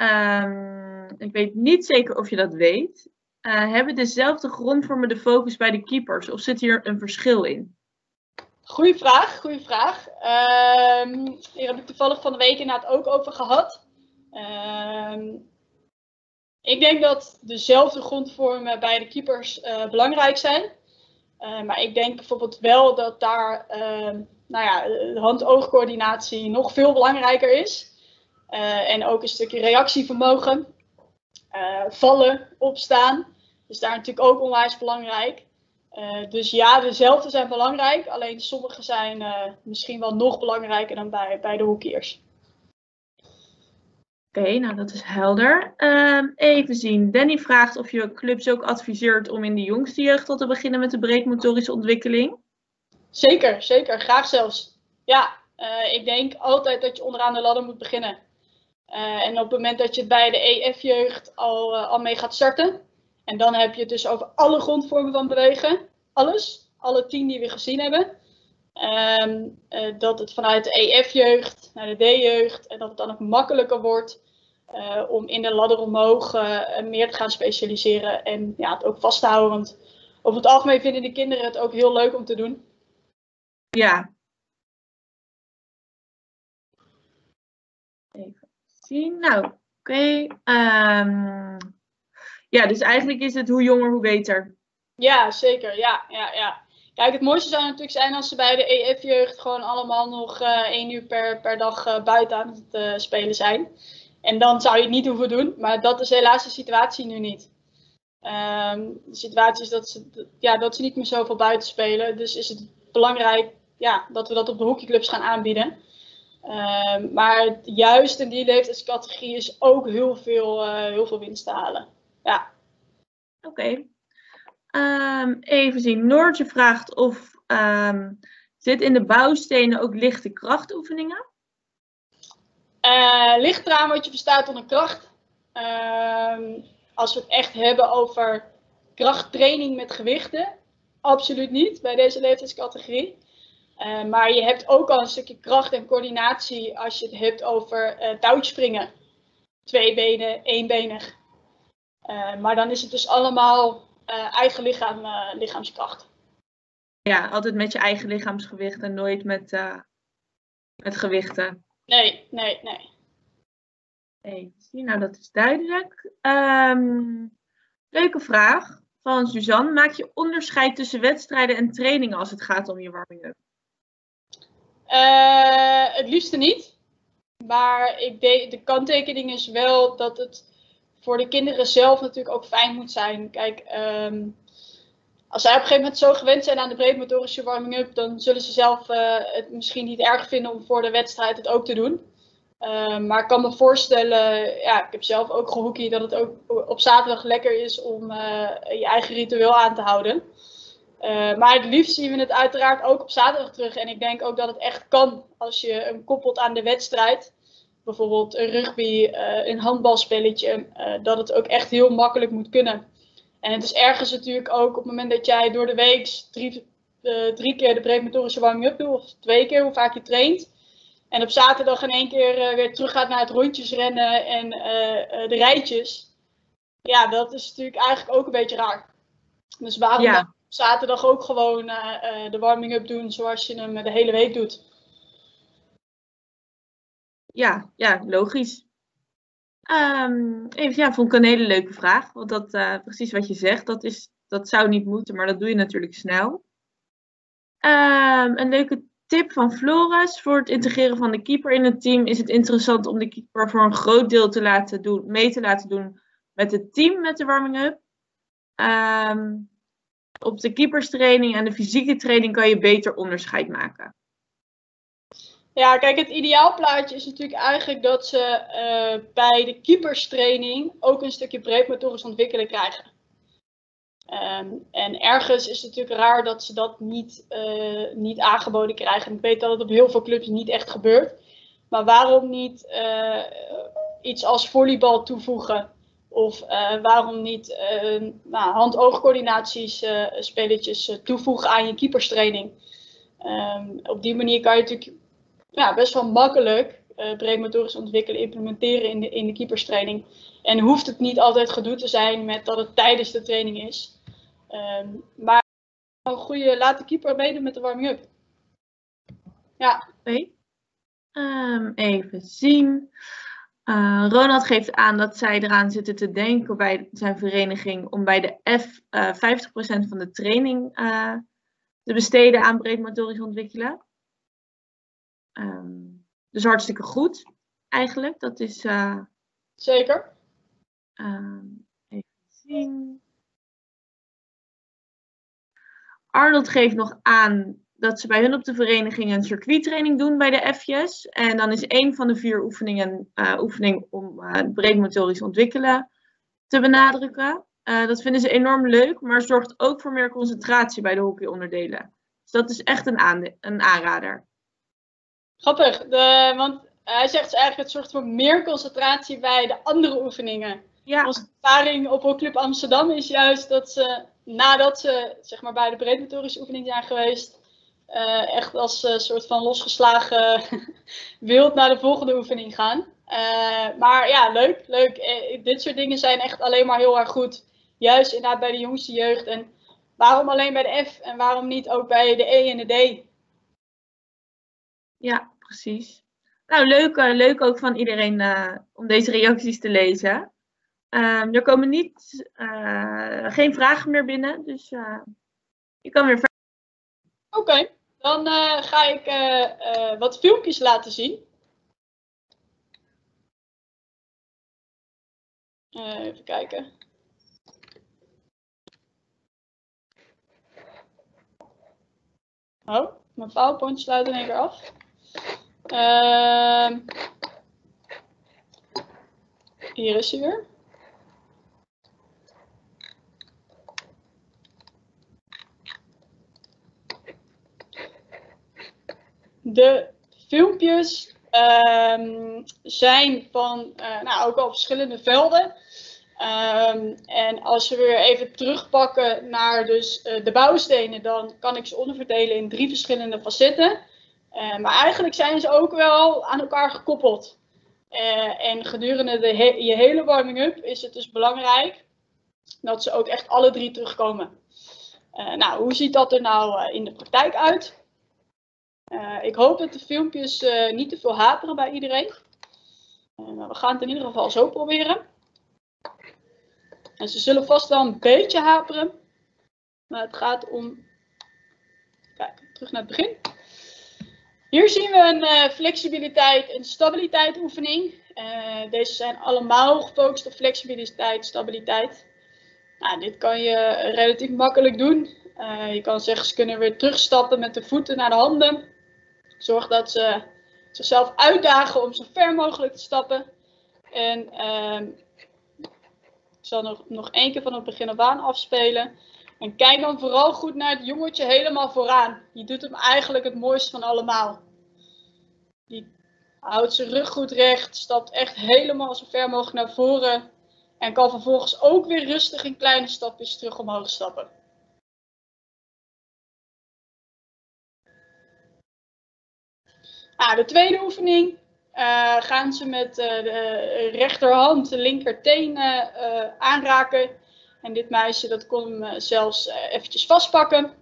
Speaker 1: Um, ik weet niet zeker of je dat weet. hebben dezelfde grondvormen de focus bij de keepers of zit hier een verschil in?
Speaker 2: Goeie vraag, goede vraag. Um, hier heb ik toevallig van de week inderdaad ook over gehad. Um, ik denk dat dezelfde grondvormen bij de keepers uh, belangrijk zijn. Uh, maar ik denk bijvoorbeeld wel dat daar nou ja, hand-oogcoördinatie nog veel belangrijker is. En ook een stukje reactievermogen. vallen, opstaan. is daar natuurlijk ook onwijs belangrijk. dus ja, dezelfde zijn belangrijk. Alleen sommige zijn misschien wel nog belangrijker dan bij, bij de hoekiers.
Speaker 1: Oké, okay, nou dat is helder. Um, even zien. Danny vraagt of je clubs ook adviseert om in de jongste jeugd al te beginnen met de breedmotorische ontwikkeling.
Speaker 2: Zeker, zeker. Graag zelfs. Ja, ik denk altijd dat je onderaan de ladder moet beginnen. Uh, en op het moment dat je bij de EF-jeugd al, uh, al mee gaat starten. En dan heb je het dus over alle grondvormen van bewegen. Alles. Alle tien die we gezien hebben. Um, uh, dat het vanuit de EF-jeugd naar de D-jeugd en dat het dan ook makkelijker wordt om in de ladder omhoog meer te gaan specialiseren en ja, het ook vast te houden. Want over het algemeen vinden de kinderen het ook heel leuk om te doen.
Speaker 1: Ja. Nou, oké. Ehm, ja, dus eigenlijk is het hoe jonger, hoe beter.
Speaker 2: Ja, zeker. Ja, ja, ja. Kijk, het mooiste zou natuurlijk zijn als ze bij de EF-jeugd gewoon allemaal nog uh, één uur per, per dag uh, buiten aan het uh, spelen zijn. En dan zou je het niet hoeven doen, maar dat is helaas de situatie nu niet. Um, de situatie is dat ze, ja, dat ze niet meer zoveel buiten spelen. Dus is het belangrijk ja, dat we dat op de hockeyclubs gaan aanbieden. Um, maar juist in die leeftijdscategorie is ook heel veel, heel veel winst te halen. Ja.
Speaker 1: Oké. Okay. Um, even zien. Noortje vraagt of um, zit in de bouwstenen ook lichte krachtoefeningen?
Speaker 2: Uh, ligt eraan wat je verstaat onder kracht. Als we het echt hebben over krachttraining met gewichten, absoluut niet bij deze leeftijdscategorie. Uh, maar je hebt ook al een stukje kracht en coördinatie als je het hebt over uh, touwspringen. Twee benen, éénbenig. Uh, maar dan is het dus allemaal eigen lichaam, lichaamskracht.
Speaker 1: Ja, altijd met je eigen lichaamsgewicht en nooit met, met gewichten.
Speaker 2: Nee, nee, nee.
Speaker 1: Even zien, nou dat is duidelijk. Um, Leuke vraag van Suzanne. Maak je onderscheid tussen wedstrijden en trainingen als het gaat om je warming-up?
Speaker 2: Uh, het liefste niet. Maar ik de, de kanttekening is wel dat het voor de kinderen zelf natuurlijk ook fijn moet zijn. Kijk, um, als zij op een gegeven moment zo gewend zijn aan de breedmotorische warming-up, dan zullen ze zelf uh, het misschien niet erg vinden om voor de wedstrijd het ook te doen. Uh, maar ik kan me voorstellen, ja, ik heb zelf ook gehoekie, dat het ook op zaterdag lekker is om uh, je eigen ritueel aan te houden. Maar het liefst zien we het uiteraard ook op zaterdag terug. En ik denk ook dat het echt kan als je hem koppelt aan de wedstrijd. Bijvoorbeeld een rugby, een handbalspelletje. dat het ook echt heel makkelijk moet kunnen. En het is ergens natuurlijk ook op het moment dat jij door de week drie, drie keer de breedmotorische warming-up doet, of twee keer hoe vaak je traint. En op zaterdag in één keer weer terug gaat naar het rondjesrennen en de rijtjes. Ja, dat is natuurlijk eigenlijk ook een beetje raar. Dus waarom ja. Zaterdag ook gewoon de warming-up doen zoals je hem de hele week doet?
Speaker 1: Ja, ja, logisch. Um, even, ja, vond ik een hele leuke vraag. Want dat, uh, precies wat je zegt, dat, is, dat zou niet moeten, maar dat doe je natuurlijk snel. Um, een leuke tip van Floris. Voor het integreren van de keeper in het team is het interessant om de keeper voor een groot deel te laten doen, mee te laten doen met het team met de warming-up. Um, op de keeperstraining en de fysieke training kan je beter onderscheid maken.
Speaker 2: Ja, kijk, het ideaalplaatje is natuurlijk eigenlijk dat ze uh, bij de keeperstraining ook een stukje breedmotorisch ontwikkelen krijgen. Um, en ergens is het natuurlijk raar dat ze dat niet, uh, niet aangeboden krijgen. Ik weet dat het op heel veel clubs niet echt gebeurt. Maar waarom niet uh, iets als volleybal toevoegen? Of waarom niet nou, hand-oogcoördinaties spelletjes toevoegen aan je keeperstraining? Um, op die manier kan je natuurlijk ja, best wel makkelijk uh, ontwikkelen, implementeren in de, in de keeperstraining. En hoeft het niet altijd gedoe te zijn met dat het tijdens de training is. Um, maar een goede, laat de keeper meedoen met de warming-up. Ja.
Speaker 1: Um, even zien. Uh, Ronald geeft aan dat zij eraan zitten te denken bij zijn vereniging om bij de F uh, 50% van de training uh, te besteden aan breedmotorisch ontwikkelen. Um, dus hartstikke goed, eigenlijk. Dat is.
Speaker 2: Zeker.
Speaker 1: Um, even zien. Arnold geeft nog aan dat ze bij hun op de vereniging een circuittraining doen bij de F'jes. En dan is een van de vier oefeningen uh, oefening om uh, breedmotorisch ontwikkelen te benadrukken. Uh, dat vinden ze enorm leuk, maar zorgt ook voor meer concentratie bij de hockeyonderdelen. Dus dat is echt een, een aanrader.
Speaker 2: Grappig, de, want hij zegt eigenlijk het zorgt voor meer concentratie bij de andere oefeningen. Ja. Onze ervaring op Hockeyclub Amsterdam is juist dat ze nadat ze zeg maar, bij de breedmotorische oefening zijn geweest, uh, echt als uh, soort van losgeslagen <laughs> wild naar de volgende oefening gaan. Uh, maar ja, leuk, leuk. dit soort dingen zijn echt alleen maar heel erg goed. Juist inderdaad bij de jongste jeugd. En waarom alleen bij de F en waarom niet ook bij de E en de D?
Speaker 1: Ja, precies. Nou, leuk, leuk ook van iedereen om deze reacties te lezen. Um, er komen niet, geen vragen meer binnen, dus je kan weer verder.
Speaker 2: Oké, okay, dan ga ik wat filmpjes laten zien. even kijken. Oh, mijn PowerPoint sluit in één keer af. Uh, hier is hij weer. De filmpjes um, zijn van uh, nou, ook al verschillende velden. Um, en als we weer even terugpakken naar dus, uh, de bouwstenen, dan kan ik ze onderverdelen in drie verschillende facetten. Uh, maar eigenlijk zijn ze ook wel aan elkaar gekoppeld. En gedurende de je hele warming-up is het dus belangrijk dat ze ook echt alle drie terugkomen. Nou, hoe ziet dat er nou in de praktijk uit? Ik hoop dat de filmpjes niet te veel haperen bij iedereen. we gaan het in ieder geval zo proberen. En ze zullen vast wel een beetje haperen. Maar het gaat om. Kijk, terug naar het begin. Hier zien we een flexibiliteit en stabiliteit oefening. Deze zijn allemaal gefocust op flexibiliteit, stabiliteit. Nou, dit kan je relatief makkelijk doen. Je kan zeggen, ze kunnen weer terugstappen met de voeten naar de handen. Zorg dat ze zichzelf uitdagen om zo ver mogelijk te stappen. En ehm, ik zal nog, nog één keer van het begin af aan afspelen. En kijk dan vooral goed naar het jongetje helemaal vooraan. Die doet hem eigenlijk het mooiste van allemaal. Die houdt zijn rug goed recht, stapt echt helemaal zo ver mogelijk naar voren. En kan vervolgens ook weer rustig in kleine stapjes terug omhoog stappen. Ah, de tweede oefening uh, gaan ze met uh, de rechterhand de linkerteen uh, aanraken. En dit meisje dat kon hem zelfs eventjes vastpakken.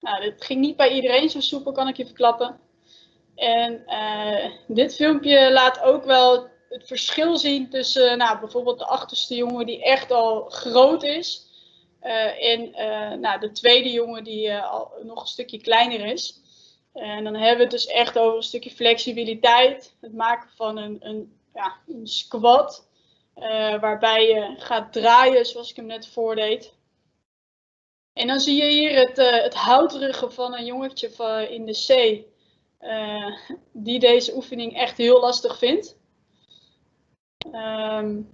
Speaker 2: Nou, dit ging niet bij iedereen zo soepel, kan ik je verklappen. En dit filmpje laat ook wel het verschil zien tussen nou, bijvoorbeeld de achterste jongen die echt al groot is. en nou, de tweede jongen die al nog een stukje kleiner is. En dan hebben we het dus echt over een stukje flexibiliteit. Het maken van een, een, ja, een squat. Uh, waarbij je gaat draaien zoals ik hem net voordeed. En dan zie je hier het, uh, het houtruggen van een jongetje van, in de C. Uh, die deze oefening echt heel lastig vindt. Um,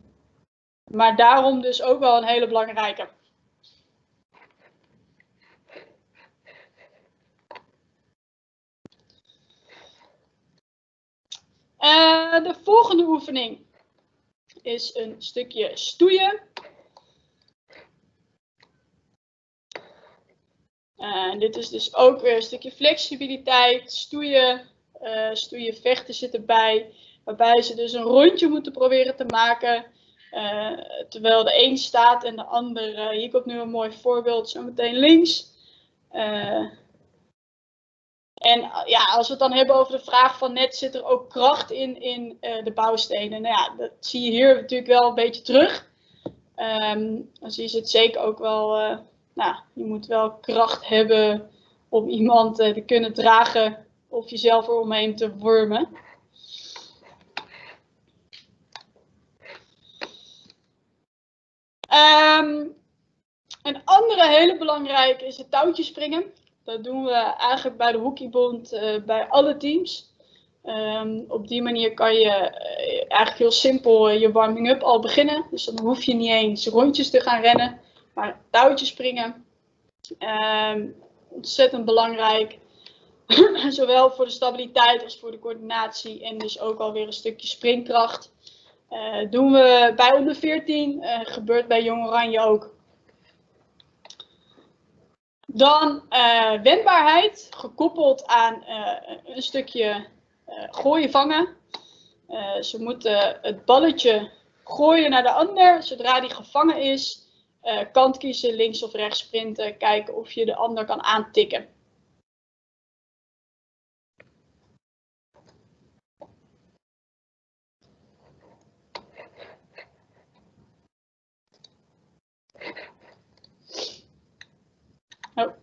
Speaker 2: maar daarom dus ook wel een hele belangrijke. Uh, de volgende oefening is een stukje stoeien. Uh, dit is dus ook weer een stukje flexibiliteit, stoeien, uh, stoeien vechten zit erbij. Waarbij ze dus een rondje moeten proberen te maken. terwijl de een staat en de ander, hier komt nu een mooi voorbeeld, zo meteen links. En eh, ja, als we het dan hebben over de vraag van net, zit er ook kracht in, in uh, de bouwstenen? Nou ja, dat zie je hier natuurlijk wel een beetje terug. Um, dan zie je het zeker ook wel, uh, nou, je moet wel kracht hebben om iemand te kunnen dragen of jezelf eromheen te wormen. Um, een andere hele belangrijke is het touwtje springen. Dat doen we eigenlijk bij de Hockeybond uh, bij alle teams. Um, op die manier kan je uh, eigenlijk heel simpel uh, je warming-up al beginnen. Dus dan hoef je niet eens rondjes te gaan rennen, maar touwtjes springen. Um, ontzettend belangrijk. <clears throat> Zowel voor de stabiliteit als voor de coördinatie en dus ook alweer een stukje springkracht. doen we bij onder 14, gebeurt bij Jong Oranje ook. Dan uh, wendbaarheid, gekoppeld aan uh, een stukje uh, gooien vangen. ze moeten het balletje gooien naar de ander. Zodra die gevangen is, kant kiezen, links of rechts sprinten. Kijken of je de ander kan aantikken. Oh.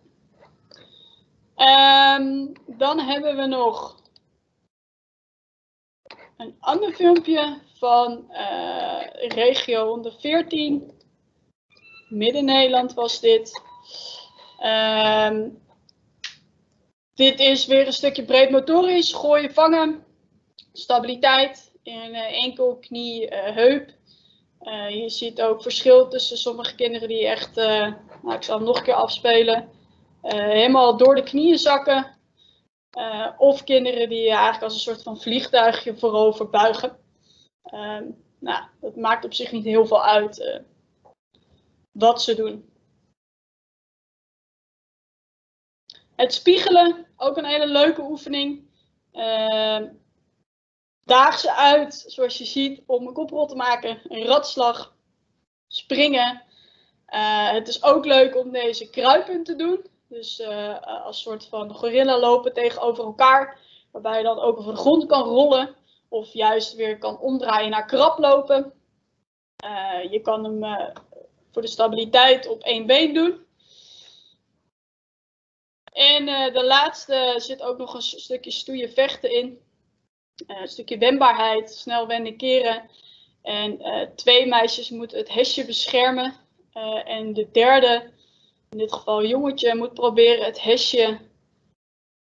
Speaker 2: Um, dan hebben we nog een ander filmpje van uh, regio 114. Midden-Nederland was dit. Um, dit is weer een stukje breed motorisch. Gooien, vangen. Stabiliteit in uh, enkel, knie, uh, heup. je ziet ook verschil tussen sommige kinderen die echt nou, ik zal nog een keer afspelen. Uh, helemaal door de knieën zakken. Uh, of kinderen die eigenlijk als een soort van vliegtuigje voorover buigen. Uh, nou, dat maakt op zich niet heel veel uit uh, wat ze doen. Het spiegelen, ook een hele leuke oefening. daag ze uit, zoals je ziet, om een koprol te maken, een ratslag, springen, uh, het is ook leuk om deze kruipend te doen. Dus uh, als soort van gorilla lopen tegenover elkaar. Waarbij je dan ook over de grond kan rollen. Of juist weer kan omdraaien naar krap lopen. Eh, je kan hem eh, voor de stabiliteit op één been doen. En eh, de laatste zit ook nog een stukje stoeien vechten in. een stukje wendbaarheid, snel wenden keren. En twee meisjes moeten het hesje beschermen. en de derde, in dit geval jongetje, moet proberen het hesje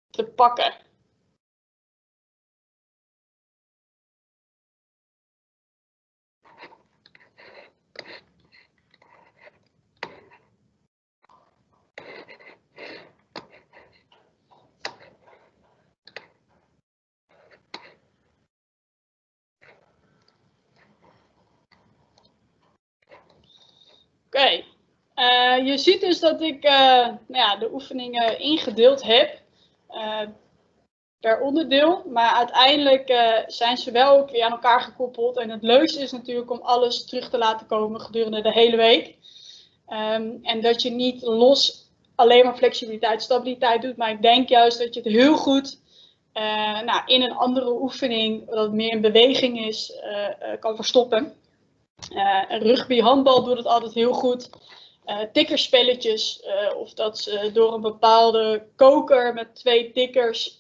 Speaker 2: te pakken. Oké, eh, je ziet dus dat ik uh, nou ja, de oefeningen ingedeeld heb uh, per onderdeel. Maar uiteindelijk zijn ze wel ook weer aan elkaar gekoppeld. En het leukste is natuurlijk om alles terug te laten komen gedurende de hele week. Um, en dat je niet los alleen maar flexibiliteit, stabiliteit doet. Maar ik denk juist dat je het heel goed nou, in een andere oefening, dat meer in beweging is, kan verstoppen. Rugby, handbal doet het altijd heel goed. Uh, tikkerspelletjes, uh, of dat ze door een bepaalde koker met twee tikkers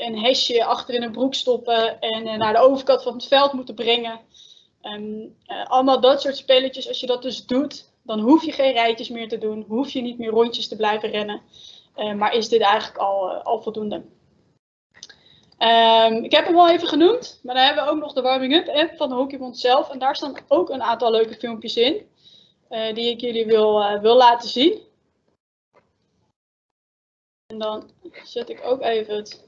Speaker 2: een hesje achter in een broek stoppen en naar de overkant van het veld moeten brengen. Um, allemaal dat soort spelletjes, als je dat dus doet, dan hoef je geen rijtjes meer te doen, hoef je niet meer rondjes te blijven rennen. maar is dit eigenlijk al, al voldoende. Um, ik heb hem al even genoemd, maar dan hebben we ook nog de warming-up app van Hockeybond zelf. En daar staan ook een aantal leuke filmpjes in, uh, die ik jullie wil, uh, wil laten zien. En dan zet ik ook even het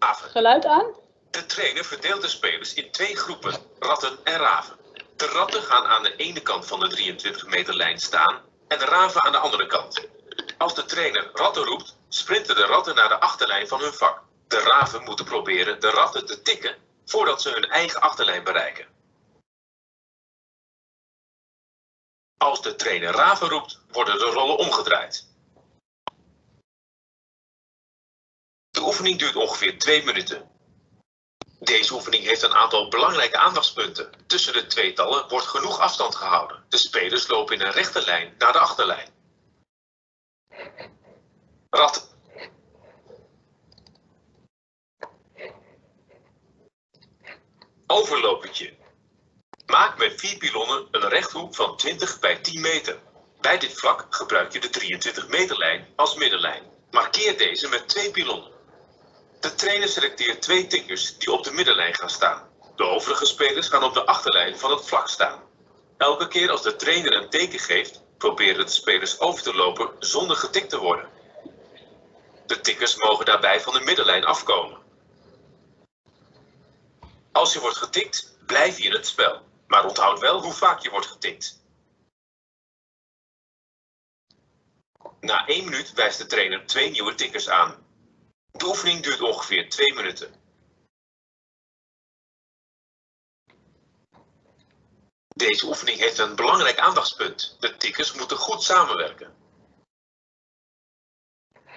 Speaker 2: geluid aan.
Speaker 3: De trainer verdeelt de spelers in twee groepen, ratten en raven. De ratten gaan aan de ene kant van de 23 meter lijn staan en de raven aan de andere kant. Als de trainer ratten roept, sprinten de ratten naar de achterlijn van hun vak. De raven moeten proberen de ratten te tikken voordat ze hun eigen achterlijn bereiken. Als de trainer raven roept, worden de rollen omgedraaid. De oefening duurt ongeveer twee minuten. Deze oefening heeft een aantal belangrijke aandachtspunten. Tussen de tweetallen wordt genoeg afstand gehouden. De spelers lopen in een rechte lijn naar de achterlijn. Rat Overlopertje. Maak met vier pilonnen een rechthoek van 20 bij 10 meter. Bij dit vlak gebruik je de 23 meter lijn als middenlijn. Markeer deze met twee pilonnen. De trainer selecteert twee tikkers die op de middenlijn gaan staan. De overige spelers gaan op de achterlijn van het vlak staan. Elke keer als de trainer een teken geeft, proberen de spelers over te lopen zonder getikt te worden. De tikkers mogen daarbij van de middenlijn afkomen. Als je wordt getikt, blijf je in het spel. Maar onthoud wel hoe vaak je wordt getikt. Na één minuut wijst de trainer twee nieuwe tikkers aan. De oefening duurt ongeveer twee minuten. Deze oefening heeft een belangrijk aandachtspunt. De tikkers moeten goed samenwerken.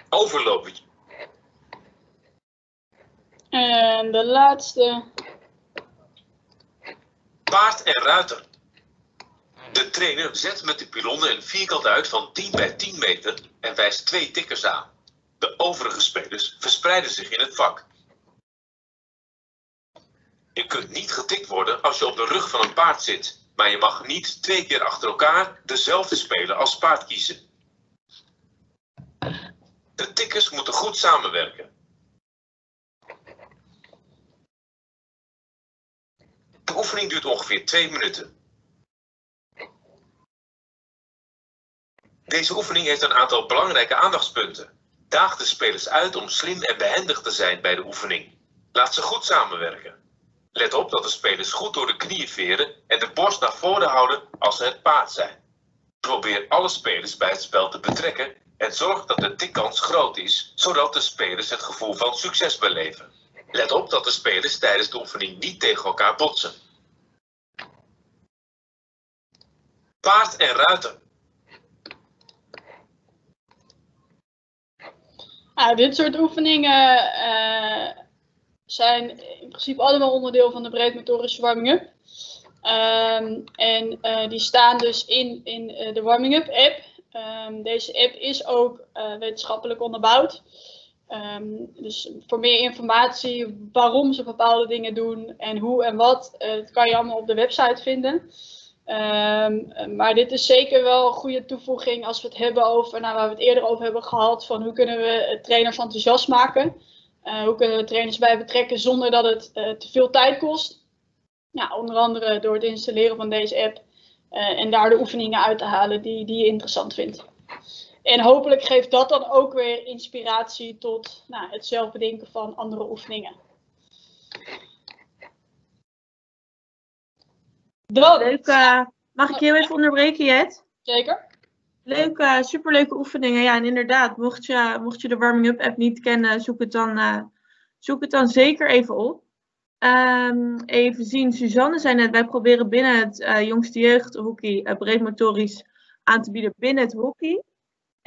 Speaker 3: Overlopen.
Speaker 2: En de laatste
Speaker 3: paard en ruiter. De trainer zet met de pilonnen een vierkant uit van 10 bij 10 meter en wijst twee tikkers aan. De overige spelers verspreiden zich in het vak. Je kunt niet getikt worden als je op de rug van een paard zit, maar je mag niet twee keer achter elkaar dezelfde speler als paard kiezen. De tikkers moeten goed samenwerken. De oefening duurt ongeveer twee minuten. Deze oefening heeft een aantal belangrijke aandachtspunten. Daag de spelers uit om slim en behendig te zijn bij de oefening. Laat ze goed samenwerken. Let op dat de spelers goed door de knieën veren en de borst naar voren houden als ze het paard zijn. Probeer alle spelers bij het spel te betrekken en zorg dat de tikkans groot is, zodat de spelers het gevoel van succes beleven. Let op dat de spelers tijdens de oefening niet tegen elkaar botsen. Paard en ruiter.
Speaker 2: Nou, dit soort oefeningen uh, zijn in principe allemaal onderdeel van de breedmotorische warming-up. Ehm, en die staan dus in, in de Warming Up app. Ehm, deze app is ook wetenschappelijk onderbouwd. Ehm, dus voor meer informatie waarom ze bepaalde dingen doen en hoe en wat, dat kan je allemaal op de website vinden. Um, maar dit is zeker wel een goede toevoeging als we het hebben over, nou, waar we het eerder over hebben gehad, van hoe kunnen we trainers enthousiast maken. Uh, hoe kunnen we trainers bij betrekken zonder dat het te veel tijd kost. Ja, onder andere door het installeren van deze app en daar de oefeningen uit te halen die, die je interessant vindt. En hopelijk geeft dat dan ook weer inspiratie tot nou, het zelf bedenken van andere oefeningen.
Speaker 1: Dan. Leuk, uh, mag ik heel even onderbreken, Jet?
Speaker 2: Zeker.
Speaker 1: Leuke, superleuke oefeningen. Ja, en inderdaad, mocht je, mocht je de Warming Up app niet kennen, zoek het dan, uh, zoek het dan zeker even op. Um, even zien, Suzanne zei net, wij proberen binnen het uh, jongste jeugdhockey uh, breedmotorisch aan te bieden binnen het hockey.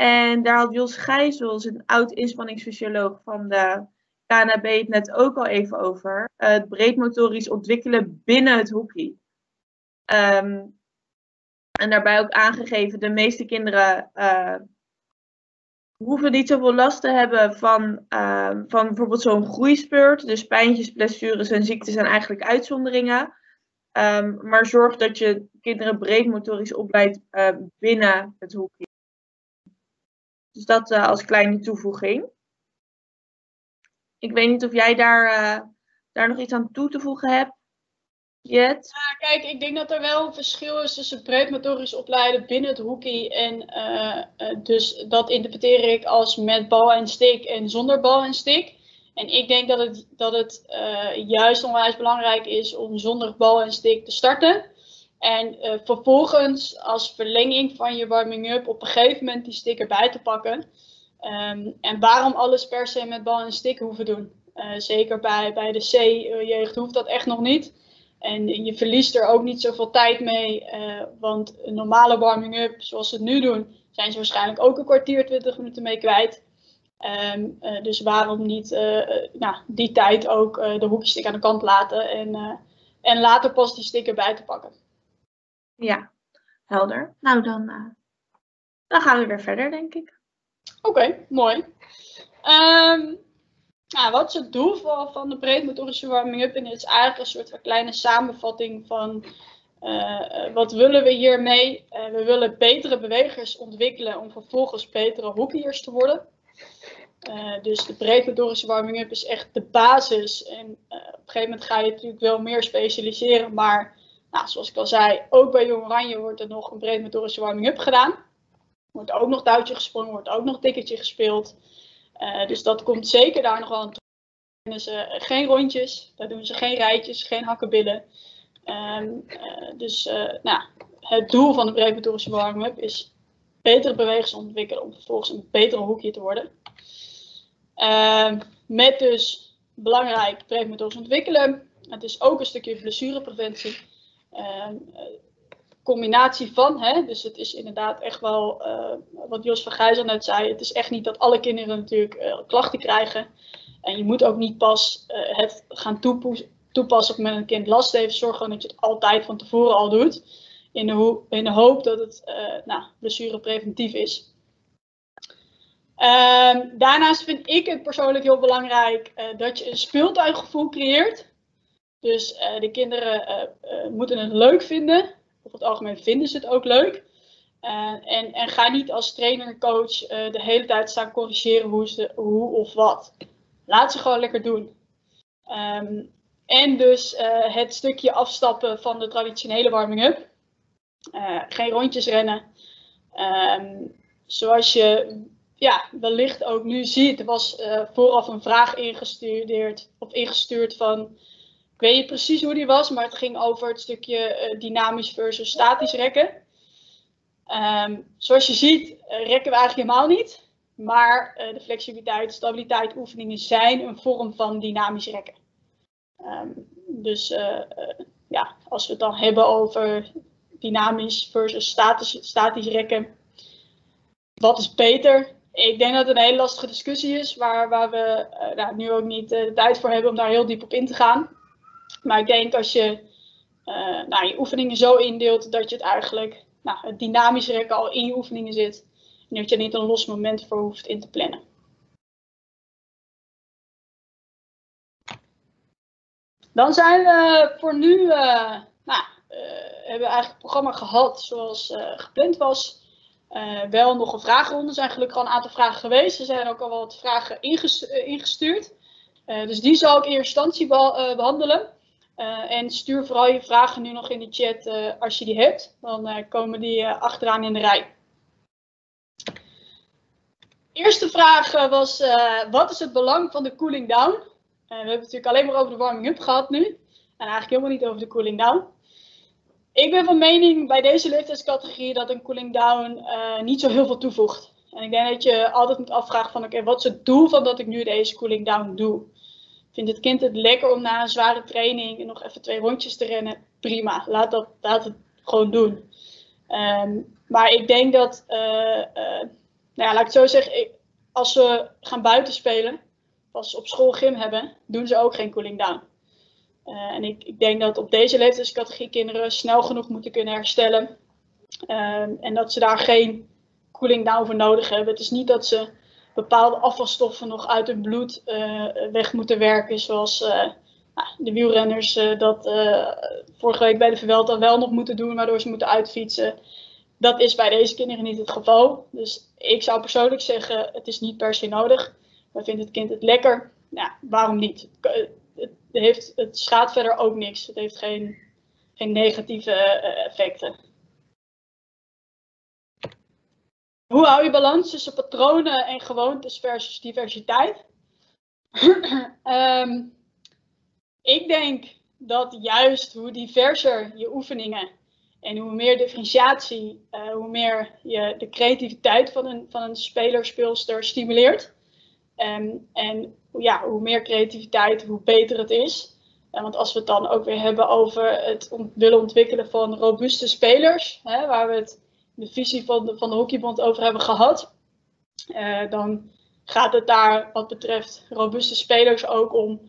Speaker 1: En daar had Jos Gijzels, een oud inspanningsfysioloog van de KNB, het net ook al even over. het breedmotorisch ontwikkelen binnen het hockey. Um, en daarbij ook aangegeven, de meeste kinderen uh, hoeven niet zoveel last te hebben van, uh, van bijvoorbeeld zo'n groeispurt. Dus pijntjes, blessures en ziektes zijn eigenlijk uitzonderingen. Um, maar zorg dat je kinderen breedmotorisch opleidt uh, binnen het hoekje. Dus dat uh, als kleine toevoeging. Ik weet niet of jij daar, uh, daar nog iets aan toe te voegen hebt. Jet?
Speaker 2: Ja, kijk, ik denk dat er wel een verschil is tussen breedmotorisch opleiden binnen het hockey. En uh, dus dat interpreteer ik als met bal en stick en zonder bal en stick. En ik denk dat het, dat het juist onwijs belangrijk is om zonder bal en stick te starten. En vervolgens als verlenging van je warming-up op een gegeven moment die stick erbij te pakken. Um, en waarom alles per se met bal en stick hoeven doen. zeker bij, bij de C-jeugd hoeft dat echt nog niet. En je verliest er ook niet zoveel tijd mee, uh, want een normale warming-up, zoals ze het nu doen, zijn ze waarschijnlijk ook een kwartier, 20 minuten mee kwijt. Uh, dus waarom niet nou, die tijd ook de hoekstick aan de kant laten en, en later pas die stick erbij te pakken.
Speaker 1: Ja, helder. Nou, dan, dan gaan we weer verder, denk ik.
Speaker 2: Oké, okay, mooi. Um, nou, wat is het doel van, van de breedmotorische warming-up? En het is eigenlijk een soort van kleine samenvatting van uh, wat willen we hiermee? Uh, we willen betere bewegers ontwikkelen om vervolgens betere hockeyers te worden. Uh, dus de breedmotorische warming-up is echt de basis. En op een gegeven moment ga je natuurlijk wel meer specialiseren. Maar nou, zoals ik al zei, ook bij Jong Oranje wordt er nog een breedmotorische warming-up gedaan. Wordt ook nog touwtje gesprongen, wordt ook nog ticketje gespeeld. Uh, dus dat komt zeker daar nog wel aan toe. ze geen rondjes, daar doen ze geen rijtjes, geen hakkenbillen. Um, dus nou, het doel van de breedmotorische warm-up is betere bewegers ontwikkelen om vervolgens een betere hoekje te worden. Ehm, met dus belangrijk breedmotorisch ontwikkelen. Het is ook een stukje blessurepreventie. Ehm, combinatie van. Hè? Dus het is inderdaad echt wel, uh, wat Jos van Gijzel net zei, het is echt niet dat alle kinderen natuurlijk uh, klachten krijgen. En je moet ook niet pas het gaan toepassen op dat een kind last heeft. Zorg gewoon dat je het altijd van tevoren al doet. In de, in de hoop dat het nou, blessurepreventief is. Ehm, daarnaast vind ik het persoonlijk heel belangrijk dat je een speeltuiggevoel creëert. Dus de kinderen moeten het leuk vinden over het algemeen vinden ze het ook leuk. En, en ga niet als trainer coach uh, de hele tijd staan corrigeren hoe, ze, hoe of wat. Laat ze gewoon lekker doen. Um, en dus het stukje afstappen van de traditionele warming-up. geen rondjes rennen. Um, zoals je ja, wellicht ook nu ziet, er was vooraf een vraag ingestuurd, of ingestuurd van ik weet niet precies hoe die was, maar het ging over het stukje uh, dynamisch versus statisch rekken. Um, zoals je ziet, uh, rekken we eigenlijk helemaal niet. Maar uh, de flexibiliteit, stabiliteit oefeningen zijn een vorm van dynamisch rekken. Um, dus ja, als we het dan hebben over dynamisch versus statisch, statisch rekken, wat is beter? Ik denk dat het een hele lastige discussie is, waar, waar we nou, nu ook niet de tijd voor hebben om daar heel diep op in te gaan. Maar ik denk als je nou, je oefeningen zo indeelt dat je het eigenlijk, nou, het dynamisch rekken al in je oefeningen zit. En dat je er niet een los moment voor hoeft in te plannen. Dan zijn we voor nu, uh, nou, uh, hebben we eigenlijk het programma gehad zoals uh, gepland was. wel nog een vragenronde, er zijn gelukkig al een aantal vragen geweest. Er zijn ook al wat vragen ingestuurd. dus die zal ik in eerste instantie behandelen. En stuur vooral je vragen nu nog in de chat als je die hebt. Dan komen die achteraan in de rij. Eerste vraag was, wat is het belang van de cooling down? we hebben het natuurlijk alleen maar over de warming-up gehad nu. En eigenlijk helemaal niet over de cooling down. Ik ben van mening bij deze leeftijdscategorie dat een cooling down niet zo heel veel toevoegt. En ik denk dat je altijd moet afvragen van oké, wat is het doel van dat ik nu deze cooling down doe? Vindt het kind het lekker om na een zware training nog even twee rondjes te rennen? Prima, laat, dat, laat het gewoon doen. Um, maar ik denk dat, uh, uh, nou ja, laat ik het zo zeggen, als we gaan buiten spelen, als ze op school gym hebben, doen ze ook geen cooling down. Uh, en ik, ik, denk dat op deze leeftijdscategorie kinderen snel genoeg moeten kunnen herstellen. Uh, en dat ze daar geen cooling down voor nodig hebben. Het is niet dat ze bepaalde afvalstoffen nog uit hun bloed uh, weg moeten werken. Zoals uh, nou, de wielrenners dat vorige week bij de Vuelta wel nog moeten doen. Waardoor ze moeten uitfietsen. Dat is bij deze kinderen niet het geval. Dus ik zou persoonlijk zeggen, het is niet per se nodig. Maar vindt het kind het lekker? Nou, waarom niet? Het, heeft, het schaadt verder ook niks. Het heeft geen, geen negatieve effecten. Hoe hou je balans tussen patronen en gewoontes versus diversiteit? um, <clears throat> ik denk dat juist hoe diverser je oefeningen en hoe meer differentiatie, uh, hoe meer je de creativiteit van een, van een speler, stimuleert, Um, en ja, hoe meer creativiteit, hoe beter het is. En want als we het dan ook weer hebben over het willen ontwikkelen van robuuste spelers, hè, waar we het de visie van de, van de Hockeybond over hebben gehad, uh, dan gaat het daar wat betreft robuuste spelers ook om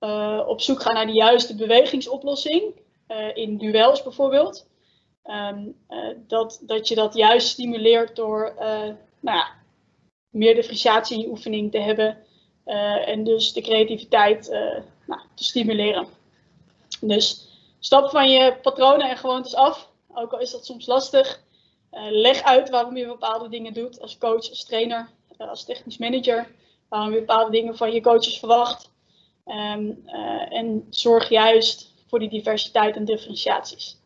Speaker 2: uh, op zoek gaan naar de juiste bewegingsoplossing. Uh, in duels bijvoorbeeld. Um, dat, dat je dat juist stimuleert door nou ja, meer oefening te hebben. En dus de creativiteit nou, te stimuleren. Dus stap van je patronen en gewoontes af. Ook al is dat soms lastig. Uh, leg uit waarom je bepaalde dingen doet als coach, als trainer, als technisch manager. Waarom je bepaalde dingen van je coaches verwacht. Um, en zorg juist voor die diversiteit en differentiaties.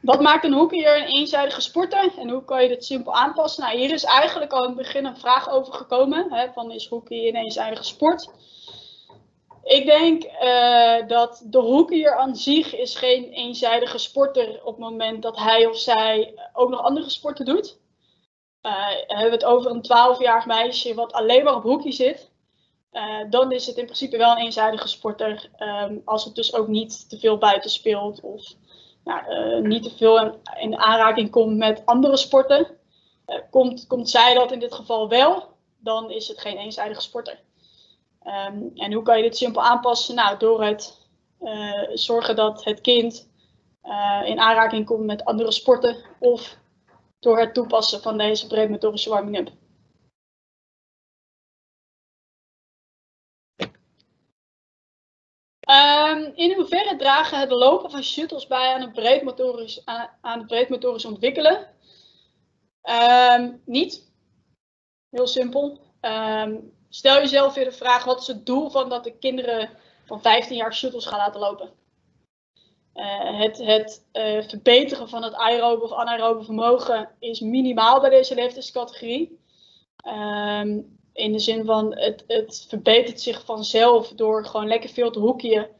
Speaker 2: Wat maakt een hockeyer een eenzijdige sporter en hoe kan je dit simpel aanpassen? Nou, hier is eigenlijk al in het begin een vraag over gekomen, hè, van is hockey een eenzijdige sport? Ik denk uh, dat de hockeyer aan zich is geen eenzijdige sporter op het moment dat hij of zij ook nog andere sporten doet. Uh, hebben we het over een 12-jarig meisje wat alleen maar op hockey zit, uh, dan is het in principe wel een eenzijdige sporter um, als het dus ook niet te veel buiten speelt of nou, niet te veel in, in, aanraking komt met andere sporten. Komt, komt zij dat in dit geval wel, dan is het geen eenzijdige sporter. Um, en hoe kan je dit simpel aanpassen? Nou, door het uh, zorgen dat het kind in aanraking komt met andere sporten of door het toepassen van deze breedmotorische warming-up. Um, in hoeverre dragen het lopen van shuttles bij aan het breedmotorisch, aan, het breedmotorisch ontwikkelen? Um, niet. Heel simpel. Um, stel jezelf weer de vraag: wat is het doel van dat de kinderen van 15 jaar shuttles gaan laten lopen? Uh, het, het uh, verbeteren van het aerobe of anaerobe vermogen is minimaal bij deze leeftijdscategorie. Um, in de zin van het, het verbetert zich vanzelf door gewoon lekker veel te hoekje.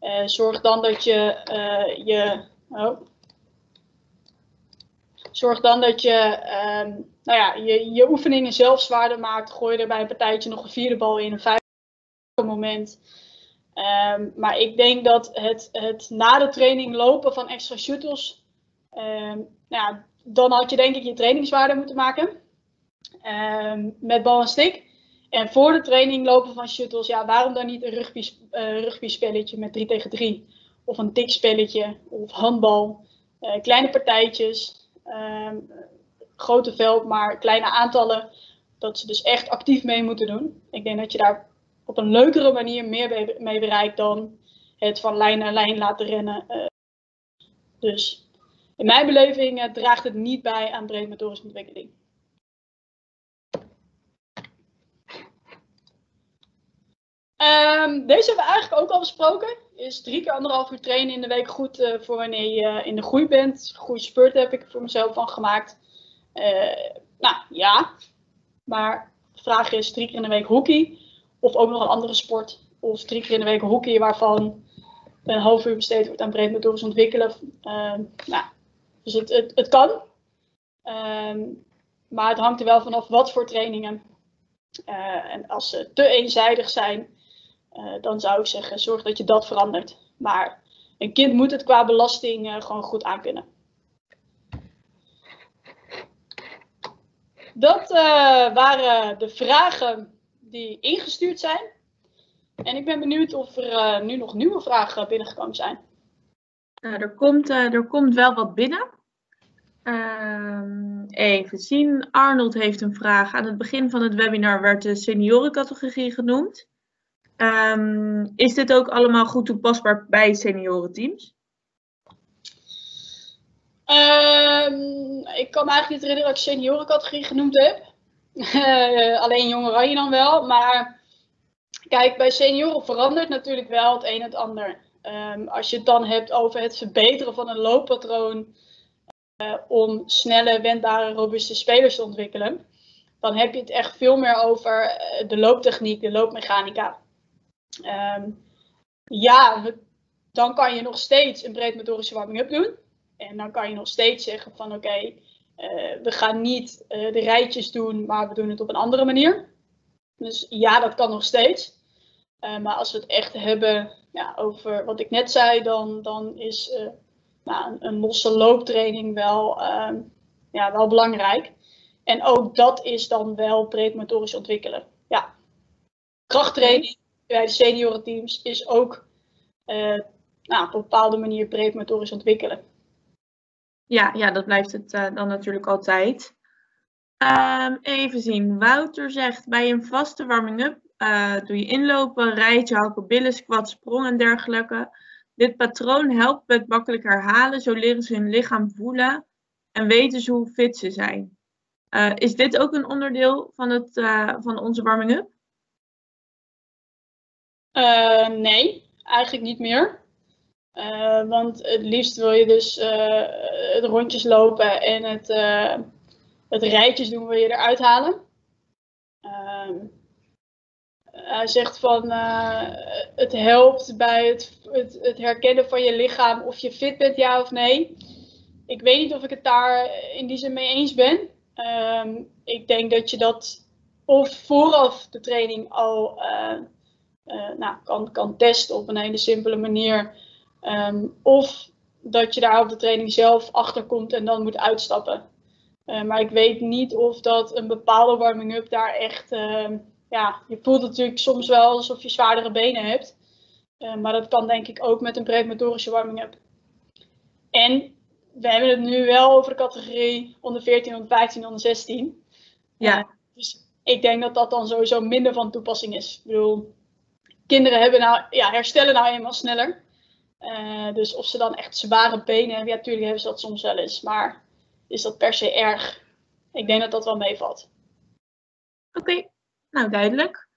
Speaker 2: Uh, zorg dan dat je je. Oh, zorg dan dat je, um, nou ja, je, je oefeningen zelf zwaarder maakt. Gooi er bij een partijtje nog een vierde bal in, een vijfde moment. Um, maar ik denk dat het, het na de training lopen van extra shuttles, um, nou ja, dan had je denk ik je trainingswaarde moeten maken. Met bal en stick. En voor de training lopen van shuttles, ja, waarom dan niet een rugby, rugby spelletje met 3 tegen 3? Of een tikspelletje, of handbal. Uh, kleine partijtjes, ehm, grote veld, maar kleine aantallen. Dat ze dus echt actief mee moeten doen. Ik denk dat je daar op een leukere manier meer mee bereikt dan het van lijn naar lijn laten rennen. Uh, dus in mijn beleving draagt het niet bij aan breedmotorische ontwikkeling. Um, deze hebben we eigenlijk ook al besproken. Is drie keer anderhalf uur trainen in de week goed uh, voor wanneer je in de groei bent. Goede spurt heb ik voor mezelf van gemaakt. Uh, nou ja, maar de vraag is drie keer in de week hockey. Of ook nog een andere sport. Of drie keer in de week hockey waarvan een half uur besteed wordt aan breedmotorisch ontwikkelen. Uh, nou, dus het, het, kan. Um, maar het hangt er wel vanaf wat voor trainingen. En als ze te eenzijdig zijn, uh, dan zou ik zeggen, zorg dat je dat verandert. Maar een kind moet het qua belasting uh, gewoon goed aankunnen. Dat waren de vragen die ingestuurd zijn. En ik ben benieuwd of er nu nog nieuwe vragen binnengekomen zijn.
Speaker 1: er, komt, er komt wel wat binnen. Ehm, even zien. Arnold heeft een vraag. Aan het begin van het webinar werd de seniorencategorie genoemd. Um, is dit ook allemaal goed toepasbaar bij seniorenteams?
Speaker 2: Um, ik kan me eigenlijk niet herinneren dat ik seniorencategorie genoemd heb. Uh, alleen jong oranje dan wel. Maar kijk, bij senioren verandert natuurlijk wel het een en het ander. Um, als je het dan hebt over het verbeteren van een looppatroon uh, om snelle, wendbare, robuuste spelers te ontwikkelen, dan heb je het echt veel meer over uh, de looptechniek, de loopmechanica. Um, ja, dan kan je nog steeds een breedmotorische warming-up doen. En dan kan je nog steeds zeggen van oké, uh, we gaan niet uh, de rijtjes doen, maar we doen het op een andere manier. Dus ja, dat kan nog steeds. Uh, maar als we het echt hebben ja, over wat ik net zei, dan, dan is nou, een, losse looptraining wel, ehm, ja, wel belangrijk. En ook dat is dan wel breedmotorisch ontwikkelen. Ja, krachttraining bij de seniorenteams is ook uh, nou, op een bepaalde manier breedmotorisch ontwikkelen.
Speaker 1: Ja, ja, dat blijft het uh, dan natuurlijk altijd. Um, even zien. Wouter zegt bij een vaste warming-up uh, doe je inlopen, rijtje, hakken, billen, squat, sprong en dergelijke. Dit patroon helpt met makkelijk herhalen, zo leren ze hun lichaam voelen en weten ze hoe fit ze zijn. Is dit ook een onderdeel van, het, van onze warming-up?
Speaker 2: Uh, nee, eigenlijk niet meer. Uh, want het liefst wil je dus uh, het rondjes lopen en het, het rijtjes doen wil je eruit halen. Ehm, hij zegt van het helpt bij het, het, het, herkennen van je lichaam of je fit bent, ja of nee. Ik weet niet of ik het daar in die zin mee eens ben. Um, ik denk dat je dat of vooraf de training al uh, nou, kan, kan testen op een hele simpele manier. Um, of dat je daar op de training zelf achter komt en dan moet uitstappen. Uh, maar ik weet niet of dat een bepaalde warming-up daar echt. Uh, ja, je voelt het natuurlijk soms wel alsof je zwaardere benen hebt. Uh, maar dat kan denk ik ook met een premotorische warming-up. En we hebben het nu wel over de categorie onder 14, onder 15, onder 16.
Speaker 1: Ja.
Speaker 2: dus ik denk dat dat dan sowieso minder van toepassing is. Ik bedoel, kinderen hebben nou, ja, herstellen nou eenmaal sneller. Uh, dus of ze dan echt zware benen hebben, ja, natuurlijk hebben ze dat soms wel eens. Maar is dat per se erg? Ik denk dat dat wel meevalt.
Speaker 1: Oké, nou duidelijk.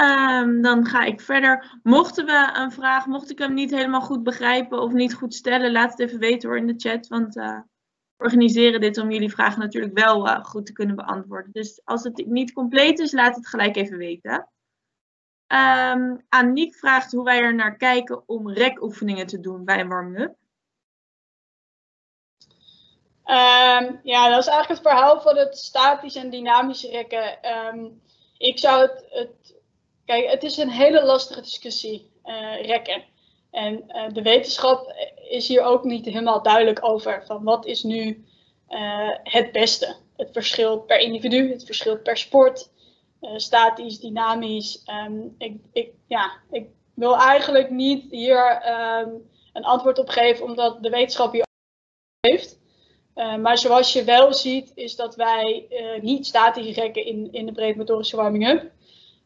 Speaker 1: Um, dan ga ik verder. Mochten we een vraag, mocht ik hem niet helemaal goed begrijpen of niet goed stellen, laat het even weten hoor in de chat. Want uh, we organiseren dit om jullie vragen natuurlijk wel uh, goed te kunnen beantwoorden. Dus als het niet compleet is, laat het gelijk even weten. Um, Aniek vraagt hoe wij er naar kijken om rekoefeningen te doen bij een warming-up.
Speaker 2: Um, ja, dat is eigenlijk het verhaal van het statisch en dynamische rekken. Um, ik zou het, het, Kijk, het is een hele lastige discussie, uh, rekken. En uh, de wetenschap is hier ook niet helemaal duidelijk over. Van wat is nu uh, het beste? Het verschilt per individu, het verschilt per sport. Statisch, dynamisch. Ehm, ik, ik, ja, ik wil eigenlijk niet hier ehm, een antwoord op geven, omdat de wetenschap hier heeft. maar zoals je wel ziet, is dat wij niet statisch rekken in, in de breedmotorische warming-up.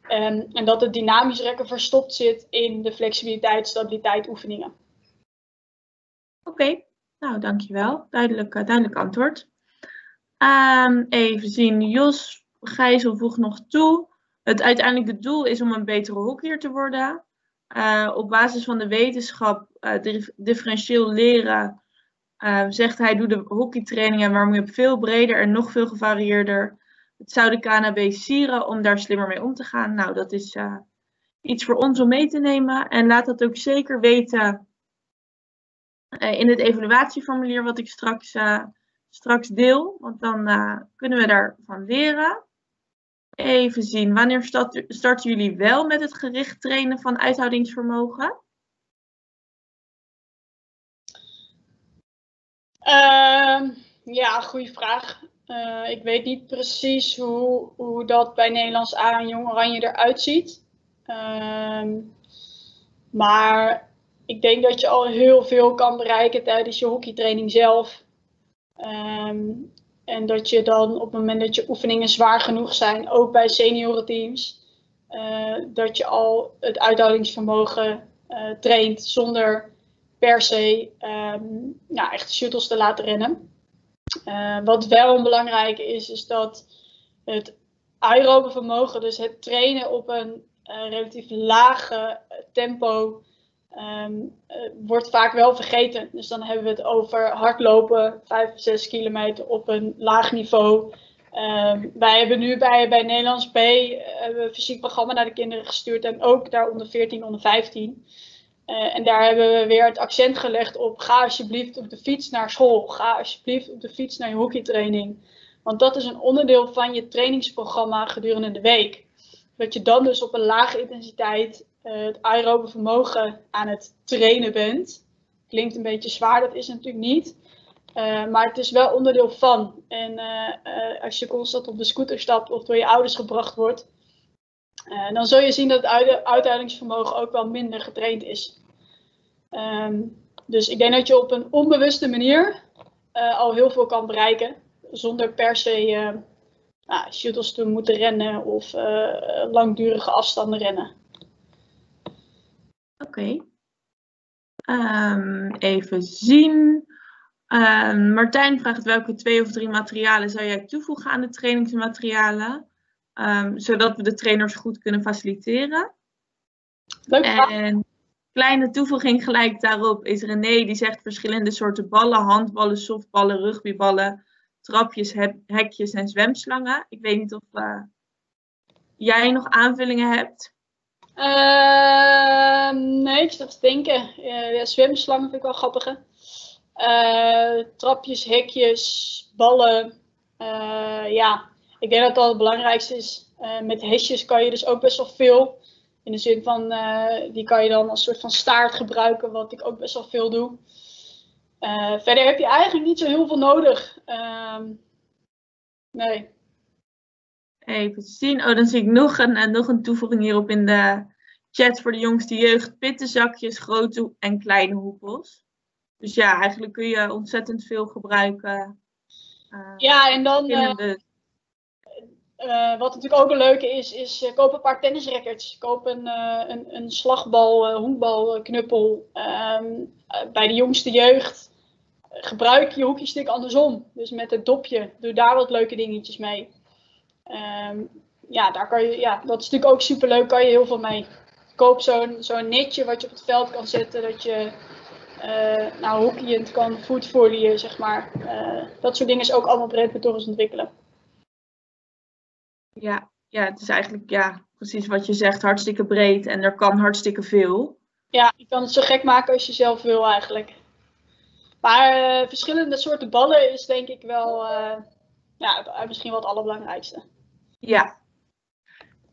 Speaker 2: Um, en dat het dynamisch rekken verstopt zit in de flexibiliteit, stabiliteit oefeningen.
Speaker 1: Oké, nou dankjewel. Duidelijk, uh, duidelijk antwoord. Even zien, Jos Gijzel voegt nog toe. Het uiteindelijke doel is om een betere hockeyer te worden. Uh, op basis van de wetenschap uh, differentieel leren, zegt hij, doe de hockeytrainingen waarom je veel breder en nog veel gevarieerder het zou de KNB sieren om daar slimmer mee om te gaan. Nou, dat is iets voor ons om mee te nemen. En laat dat ook zeker weten in het evaluatieformulier wat ik straks, straks deel. Want dan kunnen we daarvan leren. Even zien, wanneer start, starten jullie wel met het gericht trainen van uithoudingsvermogen?
Speaker 2: Uh, ja, goede vraag. Uh, ik weet niet precies hoe, hoe dat bij Nederlands A en Jong Oranje eruit ziet. Uh, maar ik denk dat je al heel veel kan bereiken tijdens je hockeytraining zelf. Um, en dat je dan op het moment dat je oefeningen zwaar genoeg zijn, ook bij seniorenteams, uh, dat je al het uithoudingsvermogen uh, traint zonder per se ja, echt shuttles te laten rennen. Uh, wat wel belangrijk is, is dat het aerobe vermogen, dus het trainen op een relatief lage tempo, um, uh, wordt vaak wel vergeten. Dus dan hebben we het over hardlopen, 5, 6 kilometer op een laag niveau. Um, wij hebben nu bij, bij Nederlands B een fysiek programma naar de kinderen gestuurd en ook daar onder 14, onder 15. Uh, en daar hebben we weer het accent gelegd op ga alsjeblieft op de fiets naar school. Ga alsjeblieft op de fiets naar je hockeytraining. Want dat is een onderdeel van je trainingsprogramma gedurende de week. Dat je dan dus op een lage intensiteit het aerobe vermogen aan het trainen bent. Klinkt een beetje zwaar, dat is het natuurlijk niet. Uh, maar het is wel onderdeel van. En als je constant op de scooter stapt of door je ouders gebracht wordt, dan zul je zien dat het uithoudingsvermogen ook wel minder getraind is. Um, dus ik denk dat je op een onbewuste manier al heel veel kan bereiken. Zonder per se nou, shuttles te moeten rennen of langdurige afstanden rennen.
Speaker 1: Oké. Okay. Um, even zien. Um, Martijn vraagt welke twee of drie materialen zou jij toevoegen aan de trainingsmaterialen? Um, zodat we de trainers goed kunnen faciliteren.
Speaker 2: Leuk.
Speaker 1: En kleine toevoeging gelijk daarop is René, die zegt verschillende soorten ballen, handballen, softballen, rugbyballen, trapjes, hekjes en zwemslangen. Ik weet niet of uh, jij nog aanvullingen hebt.
Speaker 2: Uh, nee, ik zit te denken. Uh, ja, zwemslangen vind ik wel grappig. Uh, trapjes, hekjes, ballen. ja, ik denk dat dat het belangrijkste is. Uh, met hesjes kan je dus ook best wel veel. In de zin van, die kan je dan als soort van staart gebruiken, wat ik ook best wel veel doe. Verder heb je eigenlijk niet zo heel veel nodig. Ehm, nee.
Speaker 1: Even zien. Oh, dan zie ik nog een, nog een toevoeging hierop in de chat voor de jongste jeugd. Pittenzakjes, grote en kleine hoepels. Dus ja, eigenlijk kun je ontzettend veel gebruiken.
Speaker 2: ja, en dan... Uh, wat natuurlijk ook een leuke is, is uh, koop een paar tennisrackets. Koop een, een, een slagbal, honkbalknuppel. Um, bij de jongste jeugd gebruik je hoekjestick andersom. Dus met het dopje. Doe daar wat leuke dingetjes mee. Um, ja, daar kan je, ja, dat is natuurlijk ook super leuk. Kan je heel veel mee. Koop zo'n zo'n netje wat je op het veld kan zetten. Dat je nou, hockeyend kan voetvolieën, zeg maar. dat soort dingen is ook allemaal breedmotorisch ontwikkelen.
Speaker 1: Ja, ja, het is eigenlijk ja, precies wat je zegt, hartstikke breed en er kan hartstikke veel.
Speaker 2: Ja, je kan het zo gek maken als je zelf wil eigenlijk. Maar uh, verschillende soorten ballen is denk ik wel uh, ja, misschien wel het allerbelangrijkste.
Speaker 1: Ja.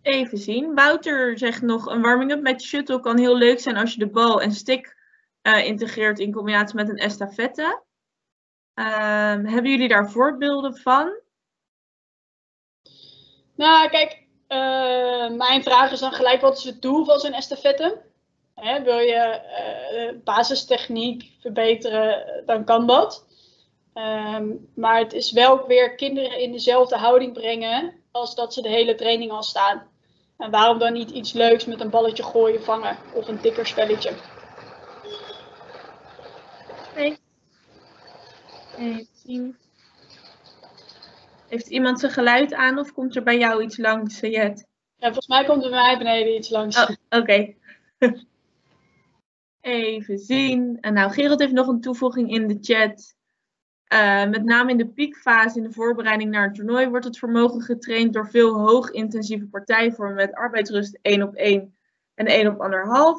Speaker 1: Even zien. Wouter zegt nog, een warming-up met shuttle kan heel leuk zijn als je de bal en stick uh, integreert in combinatie met een estafette. Ehm, hebben jullie daar voorbeelden van?
Speaker 2: Nou, kijk, Uh, mijn vraag is dan gelijk, wat is het doel van zo'n estafette? Hè, wil je uh, basistechniek verbeteren, dan kan dat. Um, maar het is wel weer kinderen in dezelfde houding brengen als dat ze de hele training al staan. En waarom dan niet iets leuks met een balletje gooien, vangen of een tikkerspelletje?
Speaker 1: Nee. Even zien. Heeft iemand zijn geluid aan of komt er bij jou iets langs, Jet?
Speaker 2: Ja, volgens mij komt er bij mij beneden iets langs.
Speaker 1: Oh, Oké. <laughs> Even zien. En nou, Gerald heeft nog een toevoeging in de chat. Uh, met name in de piekfase in de voorbereiding naar het toernooi wordt het vermogen getraind door veel hoogintensieve partijvormen met arbeidsrust 1 op 1 en 1 op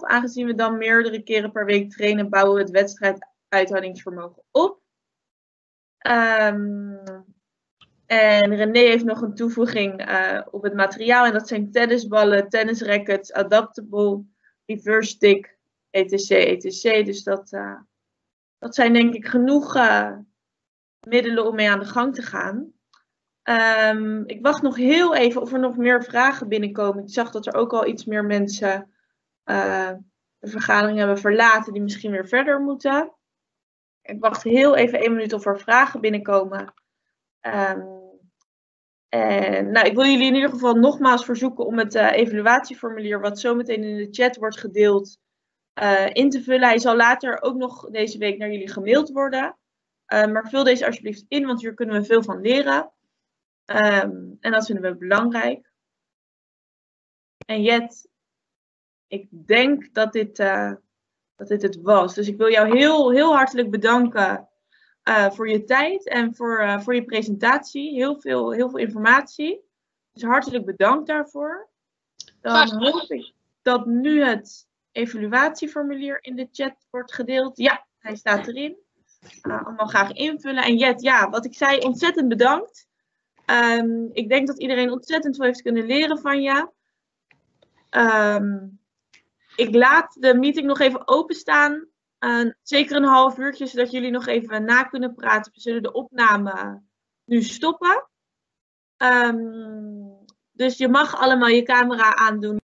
Speaker 1: 1,5. Aangezien we dan meerdere keren per week trainen, bouwen we het wedstrijduithoudingsvermogen op. Um, en René heeft nog een toevoeging uh, op het materiaal. En dat zijn tennisballen, tennisrackets, adaptable, reverse stick, etc. etc. Dus dat, uh, dat zijn denk ik genoeg middelen om mee aan de gang te gaan. Um, ik wacht nog heel even of er nog meer vragen binnenkomen. Ik zag dat er ook al iets meer mensen de vergadering hebben verlaten die misschien weer verder moeten. Ik wacht heel even één minuut of er vragen binnenkomen. Um, en nou, ik wil jullie in ieder geval nogmaals verzoeken om het uh, evaluatieformulier, wat zometeen in de chat wordt gedeeld, uh, in te vullen. Hij zal later ook nog deze week naar jullie gemaild worden. Uh, maar vul deze alsjeblieft in, want hier kunnen we veel van leren. Um, en dat vinden we belangrijk. En Jet, ik denk dat dit, dat dit het was. Dus ik wil jou heel, heel hartelijk bedanken uh, voor je tijd en voor, uh, voor je presentatie. Heel veel, heel veel informatie. Dus hartelijk bedankt daarvoor. Dan hoop ik dat nu het evaluatieformulier in de chat wordt gedeeld. Ja, hij staat erin. Uh, allemaal graag invullen. En Jet, ja, wat ik zei, ontzettend bedankt. Um, ik denk dat iedereen ontzettend veel heeft kunnen leren van je. Um, ik laat de meeting nog even openstaan. Uh, zeker een half uurtje, zodat jullie nog even na kunnen praten. We zullen de opname nu stoppen. Um, dus je mag allemaal je camera aandoen.